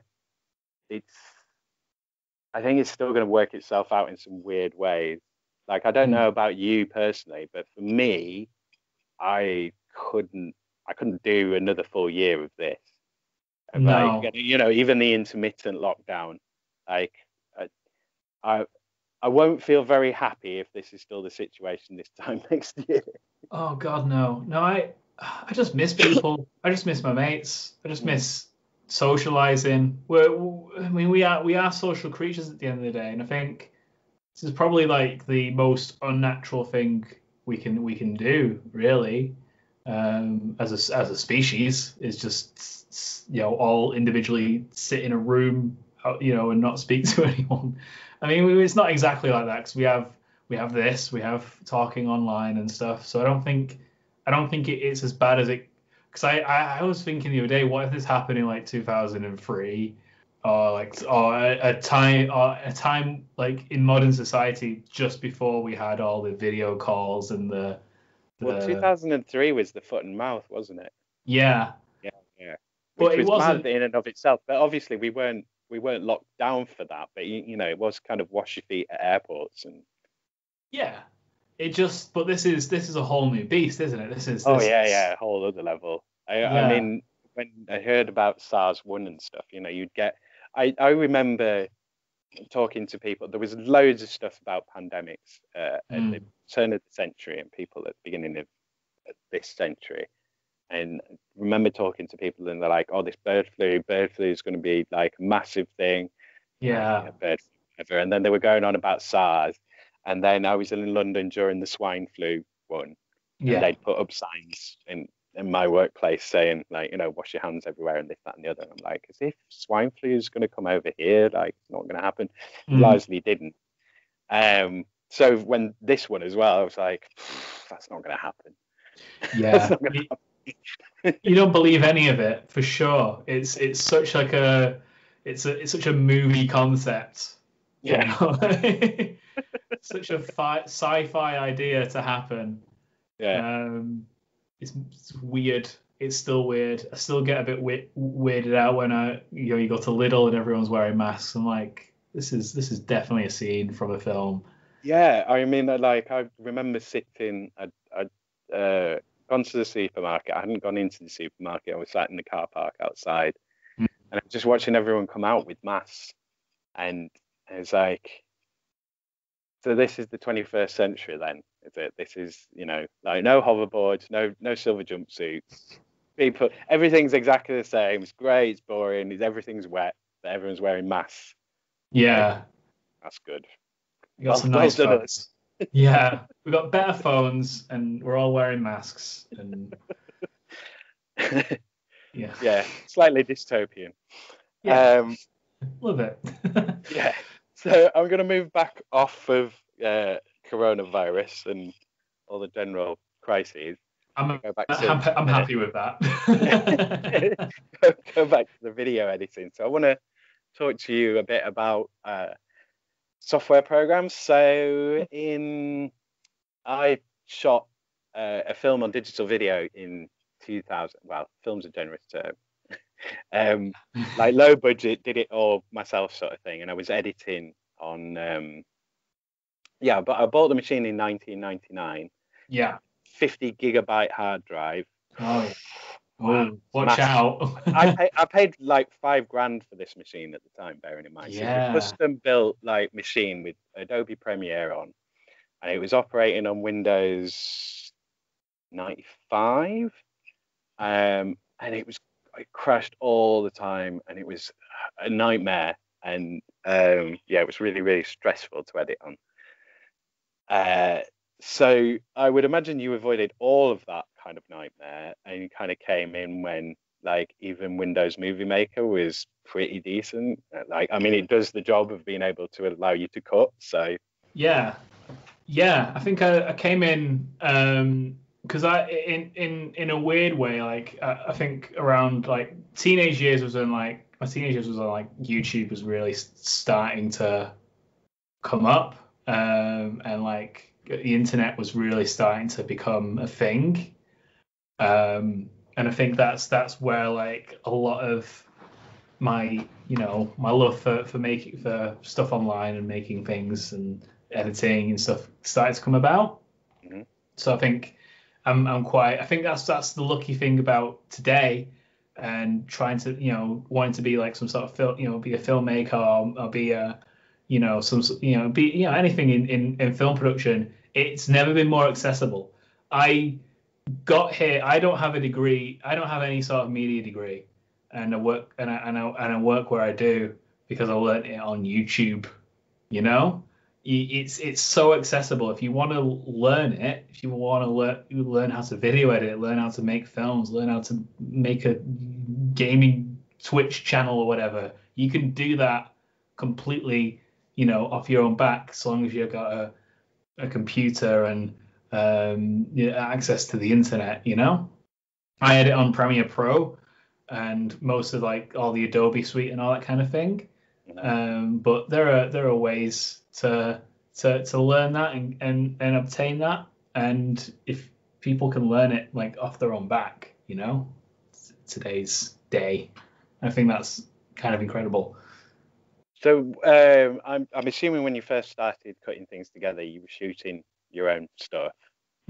it's I think it's still going to work itself out in some weird ways. Like I don't Hmm. know about you personally, but for me, I couldn't I couldn't do another full year of this. And, No. Like, you know, even the intermittent lockdown, like I, I I won't feel very happy if this is still the situation this time next year. Oh God, no, no. I I just miss people. I just miss my mates. I just miss socializing. We're, I mean, we are we are social creatures at the end of the day, and I think this is probably like the most unnatural thing we can we can do really um, as a as a species is just you know all individually sit in a room uh, you know and not speak to anyone. I mean, it's not exactly like that because we have we have this, we have talking online and stuff. So I don't think I don't think it, it's as bad as it. Because I, I I was thinking the other day, what if this happened in like 2003? or like or a, a, time or a time like in modern society just before we had all the video calls and the, the well uh, 2003 was the foot and mouth wasn't it? Yeah. Yeah yeah. Which but it was wasn't... mad in and of itself but obviously we weren't we weren't locked down for that but you, you know it was kind of wash your feet at airports and yeah. It just but this is this is a whole new beast isn't it? This is oh, this oh yeah yeah a whole other level. I, yeah. I mean when I heard about SARS one and stuff, you know, you'd get I, I remember talking to people. There was loads of stuff about pandemics uh, mm. at the mm. turn of the century and people at the beginning of this century. And I remember talking to people and they're like, "Oh, this bird flu, bird flu is going to be like a massive thing." Yeah. bird flu And then they were going on about SARS. And then I was in London during the swine flu one. Yeah. And they'd put up signs in in my workplace saying like you know wash your hands everywhere and this that and the other. And i'm like as if swine flu is going to come over here like it's not going to happen. Mm. largely didn't. Um so when this one as well i was like that's not going to happen yeah. you, you don't believe any of it for sure. It's it's such like a it's a it's such a movie concept yeah. such a fi- sci-fi idea to happen. Yeah. Um it's, weird. It's still weird. I still get a bit we- weirded out when I you know you go to Lidl and everyone's wearing masks. I'm like, this is this is definitely a scene from a film. Yeah, I mean, like I remember sitting. I'd, I'd uh, gone to the supermarket. I hadn't gone into the supermarket. I was sat in the car park outside, mm. and I'm just watching everyone come out with masks, and it's like, so this is the 21st century then is it? This is, you know, like no hoverboards, no no silver jumpsuits. People, everything's exactly the same. It's grey, it's boring, everything's wet, but everyone's wearing masks. Yeah, that's good. You got some nice phones. yeah, we got better phones, and we're all wearing masks. And yeah, yeah, slightly dystopian. Yeah, um, love it. yeah. So I'm going to move back off of uh, coronavirus and all the general crises. I'm, go back to, I'm, I'm happy with that. go, go, back to the video editing. So I want to talk to you a bit about uh, software programs. So in I shot uh, a film on digital video in 2000. Well, film's a generous term. um, like low budget, did it all myself, sort of thing, and I was editing on um, yeah, but I bought the machine in 1999. Yeah. 50 gigabyte hard drive. Oh, oh watch out. I, pay, I paid like five grand for this machine at the time, bearing in mind. Yeah. So it's a custom built like machine with Adobe Premiere on. And it was operating on Windows 95. Um, and it was it crashed all the time and it was a nightmare. And um, yeah, it was really, really stressful to edit on. Uh, so I would imagine you avoided all of that kind of nightmare and you kind of came in when like even Windows Movie Maker was pretty decent. Like I mean, it does the job of being able to allow you to cut. So yeah, yeah. I think I, I came in um because I in in in a weird way like I, I think around like teenage years was when like my teenage years was when like YouTube was really starting to come up um, and like the internet was really starting to become a thing. Um, and I think that's that's where like a lot of my you know my love for for making for stuff online and making things and editing and stuff started to come about. Mm-hmm. So I think I'm I'm quite I think that's that's the lucky thing about today and trying to you know wanting to be like some sort of film you know be a filmmaker or, or be a you know some you know be you know anything in, in, in film production it's never been more accessible. I got here i don't have a degree i don't have any sort of media degree. And i work and i and i, and I work where i do because i learned it on youtube you know? It's it's so accessible. If you want to learn it, if you want to learn learn how to video edit, learn how to make films, learn how to make a gaming Twitch channel or whatever, you can do that completely, you know, off your own back, as long as you've got a a computer and um, access to the internet. You know, I edit on Premiere Pro and most of like all the Adobe suite and all that kind of thing. Um, but there are there are ways to to to learn that and, and and obtain that. And if people can learn it like off their own back, you know, today's day, I think that's kind of incredible. So um, I'm I'm assuming when you first started cutting things together, you were shooting your own stuff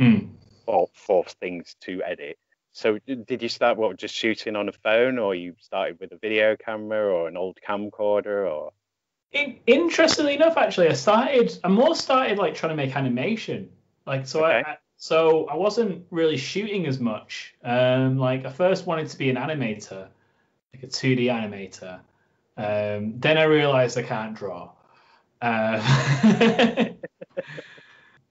mm. or for things to edit. So did you start what just shooting on a phone, or you started with a video camera or an old camcorder, or? In, interestingly enough, actually, I started. I more started like trying to make animation. Like so, okay. I, so I wasn't really shooting as much. Um, like I first wanted to be an animator, like a 2D animator. Um, then I realized I can't draw. Uh,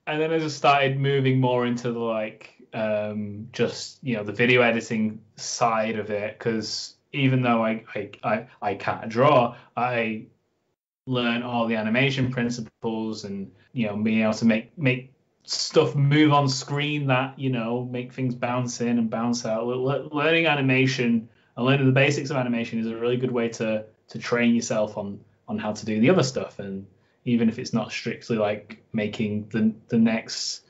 and then I just started moving more into the like um, just you know the video editing side of it because even though I, I I I can't draw, I learn all the animation principles and you know being able to make make stuff move on screen that you know make things bounce in and bounce out. learning animation and learning the basics of animation is a really good way to to train yourself on on how to do the other stuff and even if it's not strictly like making the the next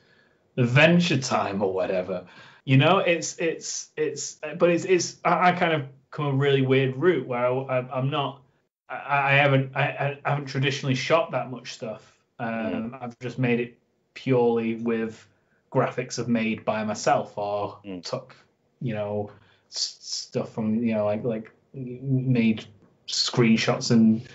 Adventure Time or whatever. You know, it's it's it's, but it's it's I, I kind of come a really weird route where I, am not, I, I haven't I, I, haven't traditionally shot that much stuff. Um, mm. I've just made it purely with graphics I've made by myself or mm. took, you know, stuff from you know like like made screenshots and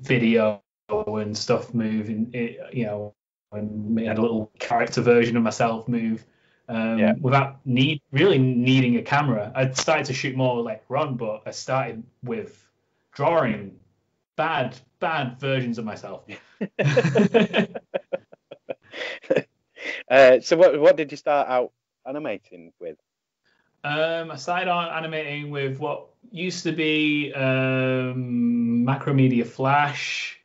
video and stuff moving it, you know and had a little character version of myself move um, yeah. without need really needing a camera. I started to shoot more like run, but I started with drawing bad bad versions of myself. uh, so what what did you start out animating with? Um, I started on animating with what used to be um, Macromedia Flash,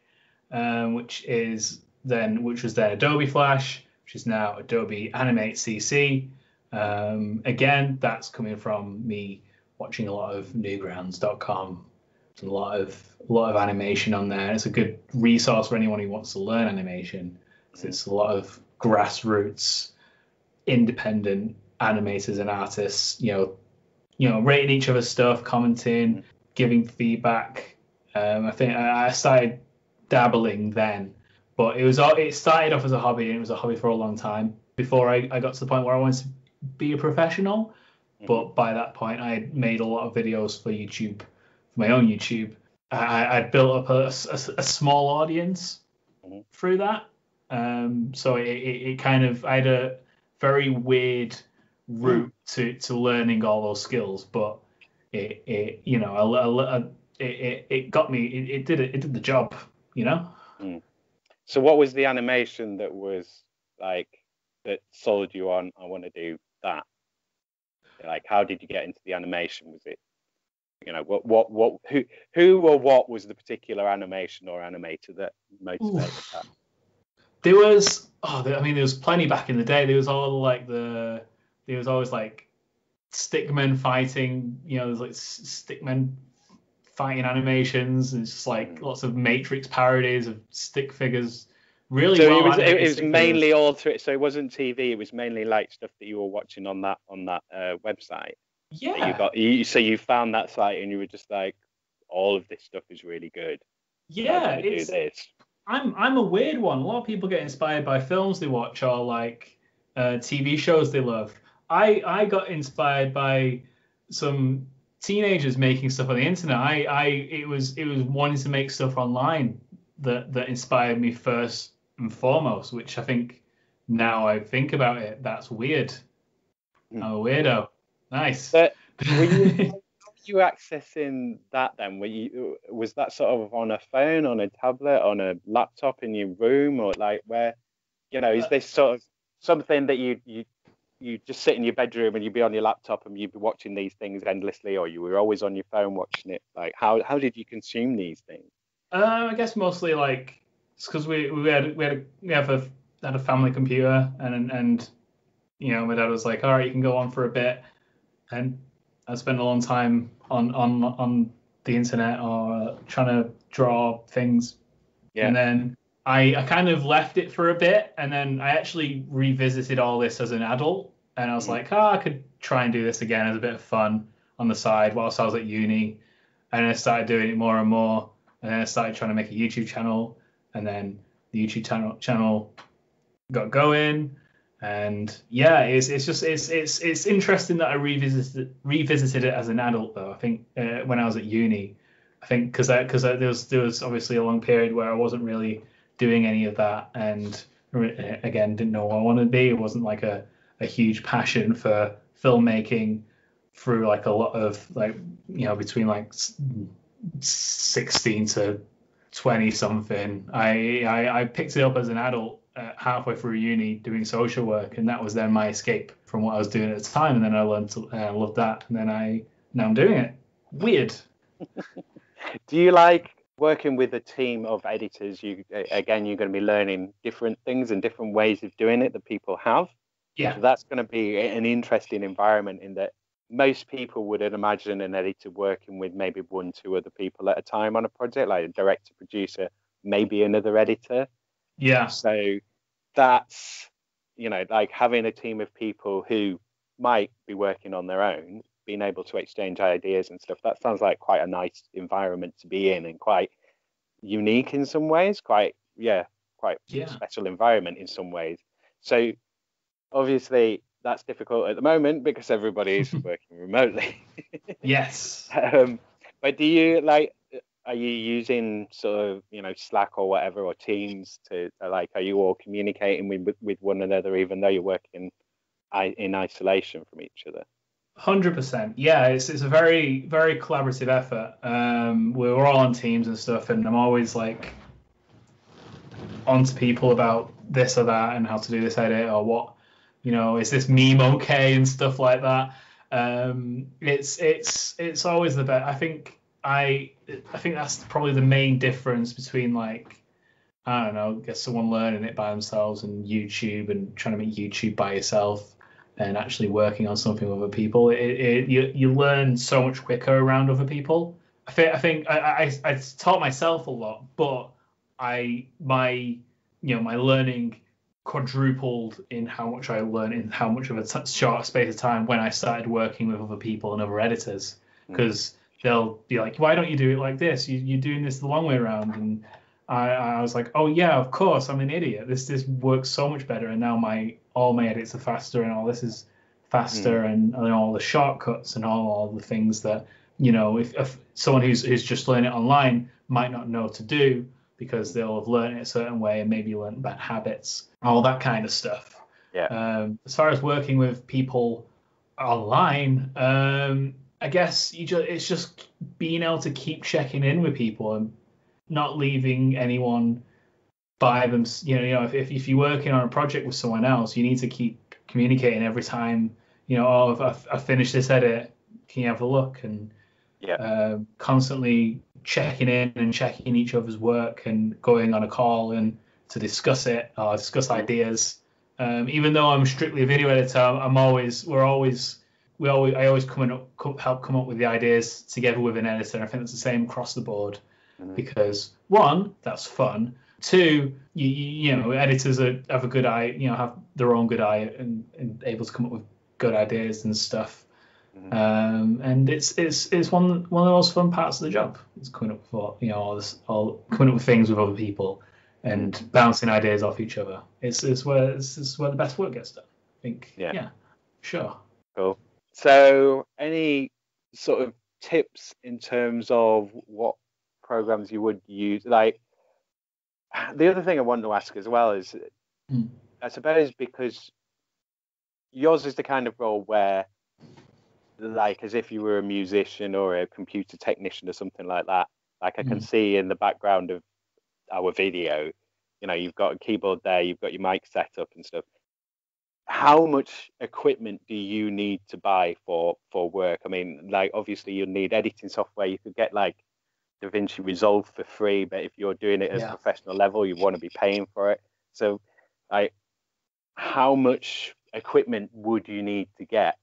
um, which is then which was then Adobe Flash, which is now Adobe Animate CC. Um, again, that's coming from me watching a lot of Newgrounds.com. A lot of a lot of animation on there. It's a good resource for anyone who wants to learn animation. It's a lot of grassroots, independent animators and artists. You know, you know, rating each other's stuff, commenting, giving feedback. Um, I think I started dabbling then but it was it started off as a hobby and it was a hobby for a long time before I, I got to the point where I wanted to be a professional. Mm-hmm. But by that point, I had made a lot of videos for YouTube, for my own YouTube. I, I'd built up a, a, a small audience mm-hmm. through that. Um, so it, it, it, kind of I had a very weird route to, to learning all those skills, but it, it you know a, a, a, it, it got me it, it did it, it did the job, you know. Mm. So what was the animation that was like that sold you on? I want to do that. Like, how did you get into the animation? Was it, you know, what, what, what, who, who or what was the particular animation or animator that motivated Oof. that? There was, oh, I mean, there was plenty back in the day. There was all like the, there was always like stickmen fighting. You know, there's like stickmen fighting animations. It's just like mm. lots of Matrix parodies of stick figures. Really so well it was, it was mainly all through. So it wasn't TV. It was mainly like stuff that you were watching on that on that uh, website. Yeah. You got you, so you found that site and you were just like, all of this stuff is really good. Yeah, it's. I'm I'm a weird one. A lot of people get inspired by films they watch or like uh, TV shows they love. I I got inspired by some teenagers making stuff on the internet. I, I it was it was wanting to make stuff online that that inspired me first and foremost, which I think now I think about it, that's weird. Mm. I'm a weirdo. Nice. But were you you accessing that then? Were you was that sort of on a phone, on a tablet, on a laptop in your room, or like where, you know, is Uh, this sort of something that you you you just sit in your bedroom and you'd be on your laptop and you'd be watching these things endlessly, or you were always on your phone watching it? Like how how did you consume these things? Uh, I guess mostly like it's because we we had we had a, we have a had a family computer and and you know my dad was like all right you can go on for a bit and I spent a long time on on on the internet or trying to draw things Yeah. and then I I kind of left it for a bit and then I actually revisited all this as an adult and I was Mhm. like oh I could try and do this again as a bit of fun on the side whilst I was at uni and I started doing it more and more and then I started trying to make a YouTube channel, and then the YouTube channel channel got going, and yeah, it's it's just it's it's it's interesting that I revisited revisited it as an adult though. I think uh, when I was at uni, I think because because there was there was obviously a long period where I wasn't really doing any of that, and again didn't know what I wanted to be. It wasn't like a a huge passion for filmmaking through like a lot of like you know between like 16 to 20 something I, I i picked it up as an adult uh, halfway through uni doing social work and that was then my escape from what i was doing at the time. And then i learned to uh, love that. And then i now i'm doing it. Weird. Do you like working with a team of editors? You again, you're going to be learning different things and different ways of doing it that people have. yeah So that's going to be an interesting environment in that most people would imagine an editor working with maybe one, two other people at a time on a project, like a director, producer, maybe another editor. yeah So that's, you know, like having a team of people who might be working on their own, being able to exchange ideas and stuff. That sounds like quite a nice environment to be in and quite unique in some ways, quite, yeah, quite yeah special environment in some ways. So obviously that's difficult at the moment because everybody is working remotely. yes um, but do you like? Are you using sort of you know Slack or whatever or Teams to like? Are you all communicating with with one another even though you're working i- in isolation from each other? Hundred percent. Yeah, it's it's a very very collaborative effort. Um, we're all on teams and stuff, and I'm always like on to people about this or that and how to do this edit or what, you know, is this meme okay and stuff like that. Um, it's it's it's always the best. I think I I think that's probably the main difference between like I don't know, get someone learning it by themselves and YouTube and trying to make YouTube by yourself and actually working on something with other people. It, it you you learn so much quicker around other people. I think I think I, I I taught myself a lot, but I my you know my learning quadrupled in how much I learned in how much of a t- short space of time when I started working with other people and other editors mm. because they'll be like, why don't you do it like this? You, you're doing this the long way around. And I, I was like, oh yeah, of course, I'm an idiot. This this works so much better. And now my all my edits are faster and all this is faster and, and all the shortcuts and all, all the things that you know if, if someone who's who's just learning it online might not know to do because they'll have learned it a certain way and maybe learned bad habits, all that kind of stuff. Yeah. Um, as far as working with people online, um, I guess you just it's just being able to keep checking in with people and not leaving anyone by them. You know, you know, if, if, if you're working on a project with someone else, you need to keep communicating every time. You know, oh, if I've, finished this edit, can you have a look? And Yeah. uh, constantly checking in and checking each other's work and going on a call and to discuss it or discuss ideas. Um, even though I'm strictly a video editor, I'm always we're always we always I always come and help come up with the ideas together with an editor. I think it's the same across the board Mhm. because one, that's fun. Two, you, you, you know, editors are, have a good eye, you know, have their own good eye and, and able to come up with good ideas and stuff. Mhm. Um, and it's it's it's one one of the most fun parts of the job. It's coming up with you know all this all coming up with things with other people and bouncing ideas off each other. It's it's where it's, it's where the best work gets done. I think. Yeah. Yeah. Sure. Cool. So, any sort of tips in terms of what programs you would use? Like, the other thing I want to ask as well is, Mm. I suppose because yours is the kind of role where like as if you were a musician or a computer technician or something like that. Like I can Mm. see in the background of our video, you know, you've got a keyboard there, you've got your mic set up and stuff. How much equipment do you need to buy for for work? I mean, like obviously you'll need editing software. You could get like DaVinci Resolve for free, but if you're doing it at Yeah. a professional level, you want to be paying for it. So, like, how much equipment would you need to get?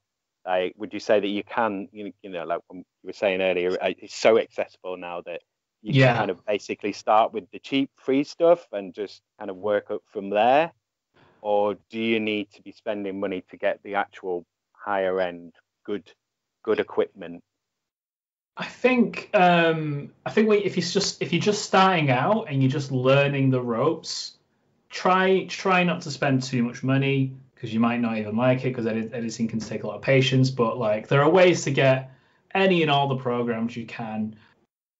Like, would you say that you can, you know, you know like you were saying earlier, uh, it's so accessible now that you Yeah. can kind of basically start with the cheap free stuff and just kind of work up from there? Or do you need to be spending money to get the actual higher end good good equipment? I think um, I think if you're just if you're just starting out and you're just learning the ropes, try try not to spend too much money because you might not even like it because edit, editing can take a lot of patience. But like there are ways to get any and all the programs you can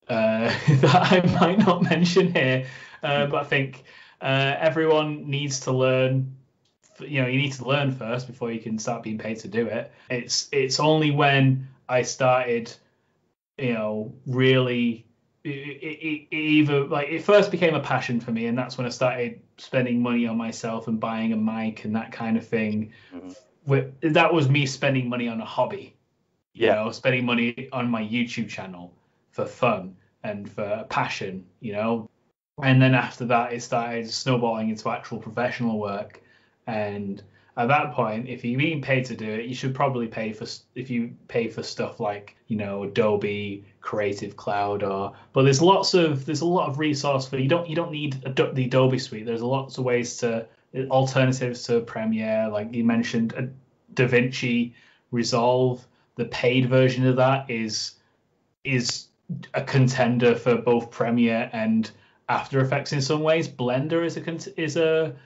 uh, that I might not mention here. Uh, but I think uh, everyone needs to learn. You know, you need to learn first before you can start being paid to do it. It's it's only when I started you know, really it, it, it either like it first became a passion for me, and that's when I started spending money on myself and buying a mic and that kind of thing. Mhm. With, that was me spending money on a hobby, you Yeah. know, spending money on my YouTube channel for fun and for passion, you know. And then after that, it started snowballing into actual professional work, and at that point, if you're being paid to do it, you should probably pay for if you pay for stuff like you know Adobe Creative Cloud or. But there's lots of there's a lot of resource for you don't you don't need the Adobe suite. There's lots of ways to alternatives to Premiere, like you mentioned, DaVinci Resolve. The paid version of that is is a contender for both Premiere and After Effects in some ways. Blender is a is a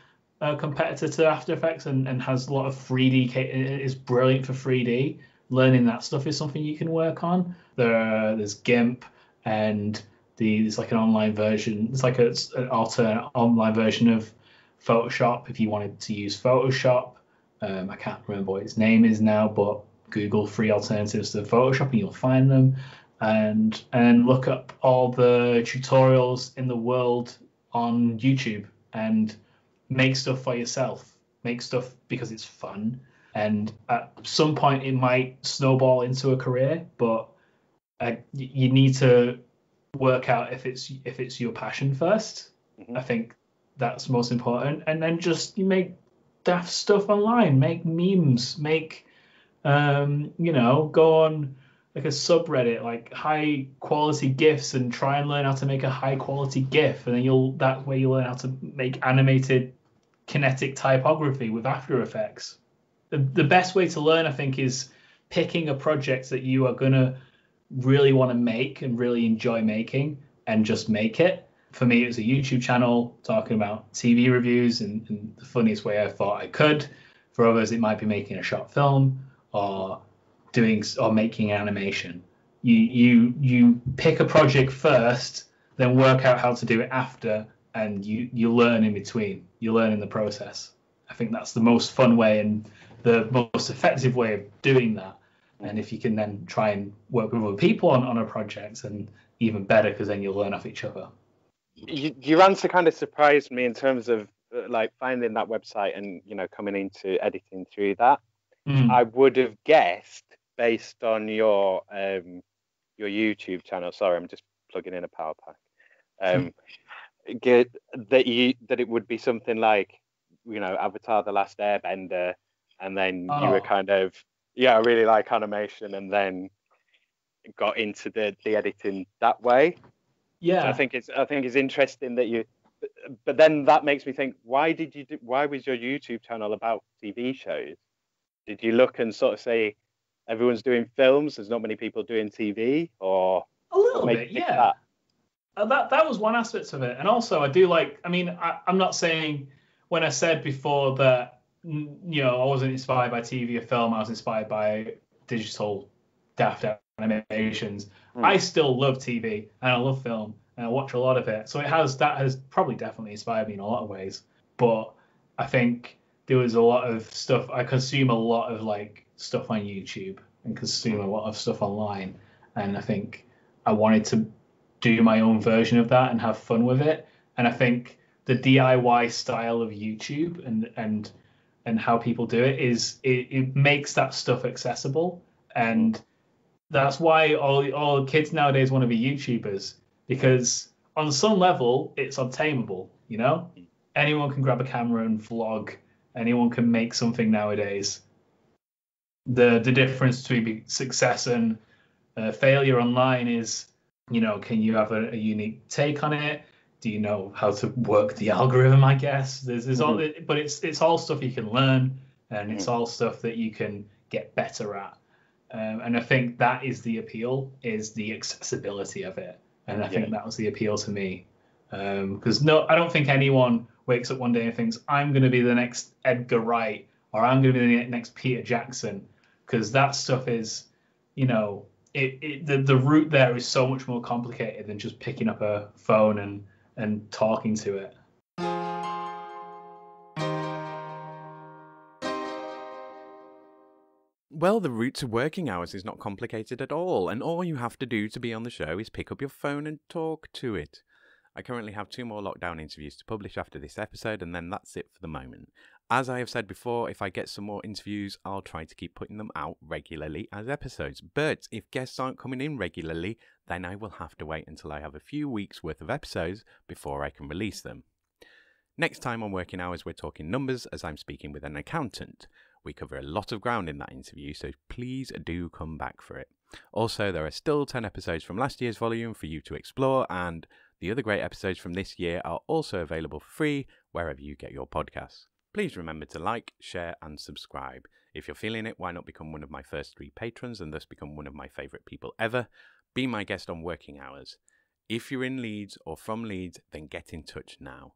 a competitor to After Effects and, and has a lot of 3D. ca- is brilliant for 3D. Learning that stuff is something you can work on. There, there's GIMP and the there's like an online version. It's like a, it's an alternate online version of Photoshop if you wanted to use Photoshop. Um, I can't remember what its name is now, but Google free alternatives to Photoshop and you'll find them. And and look up all the tutorials in the world on YouTube and make stuff for yourself. Make stuff because it's fun. And at some point, it might snowball into a career, but uh, you need to work out if it's if it's your passion 1st Mhm. I think that's most important. And then just you make daft stuff online. Make memes. Make um, you know, go on like a subreddit, like high quality gifs, and try and learn how to make a high quality gif, and then you'll that way you learn how to make animated kinetic typography with After Effects. The, the best way to learn, I think, is picking a project that you are gonna really want to make and really enjoy making, and just make it. For me, it was a YouTube channel talking about TV reviews in, in the funniest way I thought I could. For others, it might be making a short film or doing or making animation. You you you pick a project first, then work out how to do it after, and you you learn in between. You learn in the process. I think that's the most fun way and the most effective way of doing that. And if you can then try and work with other people on, on a project, and even better because then you'll learn off each other. you, your answer kind of surprised me in terms of uh, like finding that website and you know coming into editing through that. Mm. I would have guessed based on your um, your YouTube channel. Sorry, I'm just plugging in a power pack. Um, get, that you that it would be something like you know Avatar: The Last Airbender, and then you were Oh. kind of yeah, I really like animation, and then got into the the editing that way. Yeah. I think it's I think it's interesting that you, but then that makes me think: why did you do? Why was your YouTube channel about TV shows? Did you look and sort of say everyone's doing films? There's not many people doing TV, or A little bit, yeah. that? Uh, that that was one aspect of it, and also I do like. I mean, I, I'm not saying when I said before that mm, you know I wasn't inspired by TV or film. I was inspired by digital daft animations. Hmm. I still love TV and I love film and I watch a lot of it. So it has that has probably definitely inspired me in a lot of ways. But I think there was a lot of stuff I consume a lot of like stuff on YouTube and consume a lot of stuff online. And I think I wanted to do my own version of that and have fun with it. And I think the DIY style of YouTube and and and how people do it is it, it makes that stuff accessible. And that's why all all kids nowadays want to be YouTubers because on some level it's obtainable you know? Anyone can grab a camera and vlog. Anyone can make something nowadays. The the difference between success and uh, failure online is you know can you have a, a, unique take on it do you know how to work the algorithm i guess there's, there's mm-hmm. all but it's it's all stuff you can learn and mm-hmm. it's all stuff that you can get better at um, and i think that is the appeal is the accessibility of it and i yeah. think that was the appeal to me because um, no i don't think anyone wakes up one day and thinks i'm going to be the next edgar wright or i'm going to be the next peter jackson because that stuff is you know it, it the, the route there is so much more complicated than just picking up a phone and and talking to it. Well, the route to working hours is not complicated at all, and all you have to do to be on the show is pick up your phone and talk to it. I currently have two more lockdown interviews to publish after this episode, and then that's it for the moment. As I have said before, if I get some more interviews, I'll try to keep putting them out regularly as episodes. But if guests aren't coming in regularly, then I will have to wait until I have a few weeks worth of episodes before I can release them. Next time on Working Hours, we're talking numbers as I'm speaking with an accountant. We cover a lot of ground in that interview, so please do come back for it. Also, there are still 10 episodes from last year's volume for you to explore, and the other great episodes from this year are also available free wherever you get your podcasts. Please remember to like, share, and subscribe. If you're feeling it, why not become one of my first three patrons and thus become one of my favourite people ever? Be my guest on working hours. If you're in Leeds or from Leeds, then get in touch now.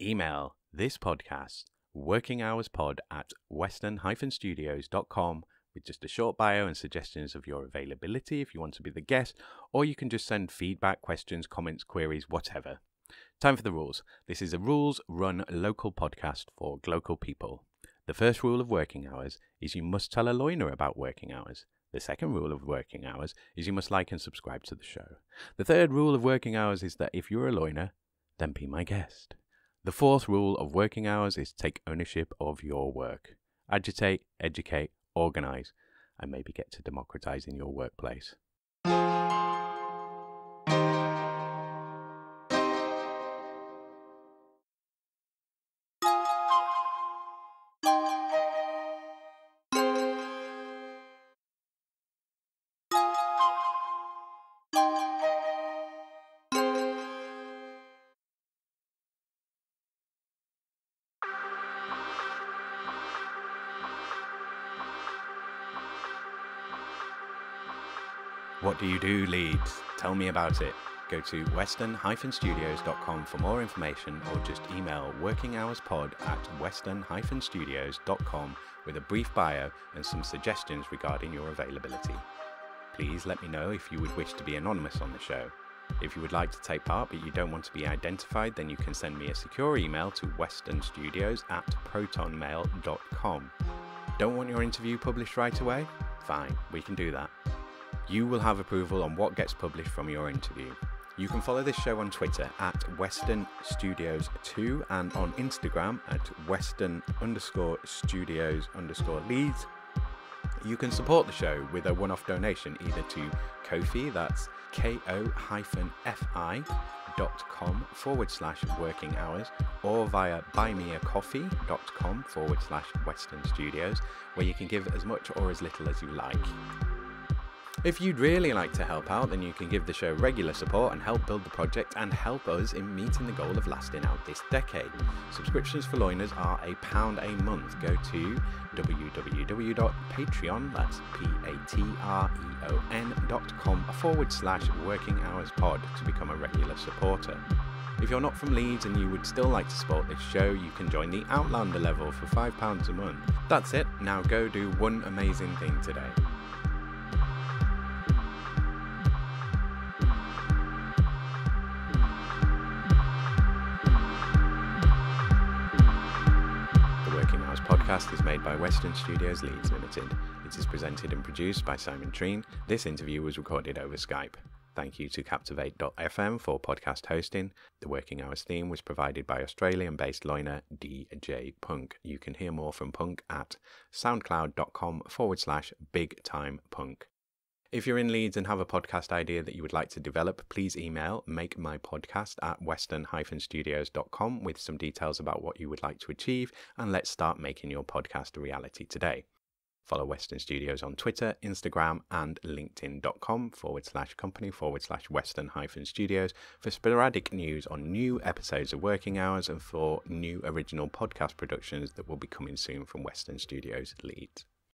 Email this podcast, workinghourspod at western-studios.com with just a short bio and suggestions of your availability if you want to be the guest, or you can just send feedback, questions, comments, queries, whatever. Time for the rules. This is a rules run local podcast for local people. The first rule of working hours is you must tell a loiner about working hours. The second rule of working hours is you must like and subscribe to the show. The third rule of working hours is that if you're a loiner, then be my guest. The fourth rule of working hours is take ownership of your work. Agitate, educate, organize, and maybe get to democratizing your workplace. What do you do, Leeds? Tell me about it. Go to western-studios.com for more information or just email workinghourspod at western-studios.com with a brief bio and some suggestions regarding your availability. Please let me know if you would wish to be anonymous on the show. If you would like to take part but you don't want to be identified, then you can send me a secure email to westernstudios at protonmail.com. Don't want your interview published right away? Fine, we can do that you will have approval on what gets published from your interview. You can follow this show on Twitter at Western Studios 2 and on Instagram at Western underscore studios underscore Leeds. You can support the show with a one off donation either to Ko-fi, that's ko fi.com forward slash working hours, or via buymeacoffee.com forward slash Western Studios, where you can give as much or as little as you like. If you'd really like to help out, then you can give the show regular support and help build the project and help us in meeting the goal of lasting out this decade. Subscriptions for Loiners are a pound a month. Go to www.patreon, that's P-A-T-R-E-O-N dot com forward slash working hours pod to become a regular supporter. If you're not from Leeds and you would still like to support this show, you can join the Outlander level for £5 a month. That's it, now go do one amazing thing today. Podcast is made by Western Studios Leeds Limited. It is presented and produced by Simon Treen. This interview was recorded over Skype. Thank you to Captivate.fm for podcast hosting. The Working Hours theme was provided by Australian based loiner DJ Punk. You can hear more from Punk at soundcloud.com forward slash big time punk. If you're in Leeds and have a podcast idea that you would like to develop, please email make my podcast at western-studios.com with some details about what you would like to achieve, and let's start making your podcast a reality today. Follow Western Studios on Twitter, Instagram, and LinkedIn.com forward slash company forward slash Western hyphen studios for sporadic news on new episodes of Working Hours and for new original podcast productions that will be coming soon from Western Studios Leeds.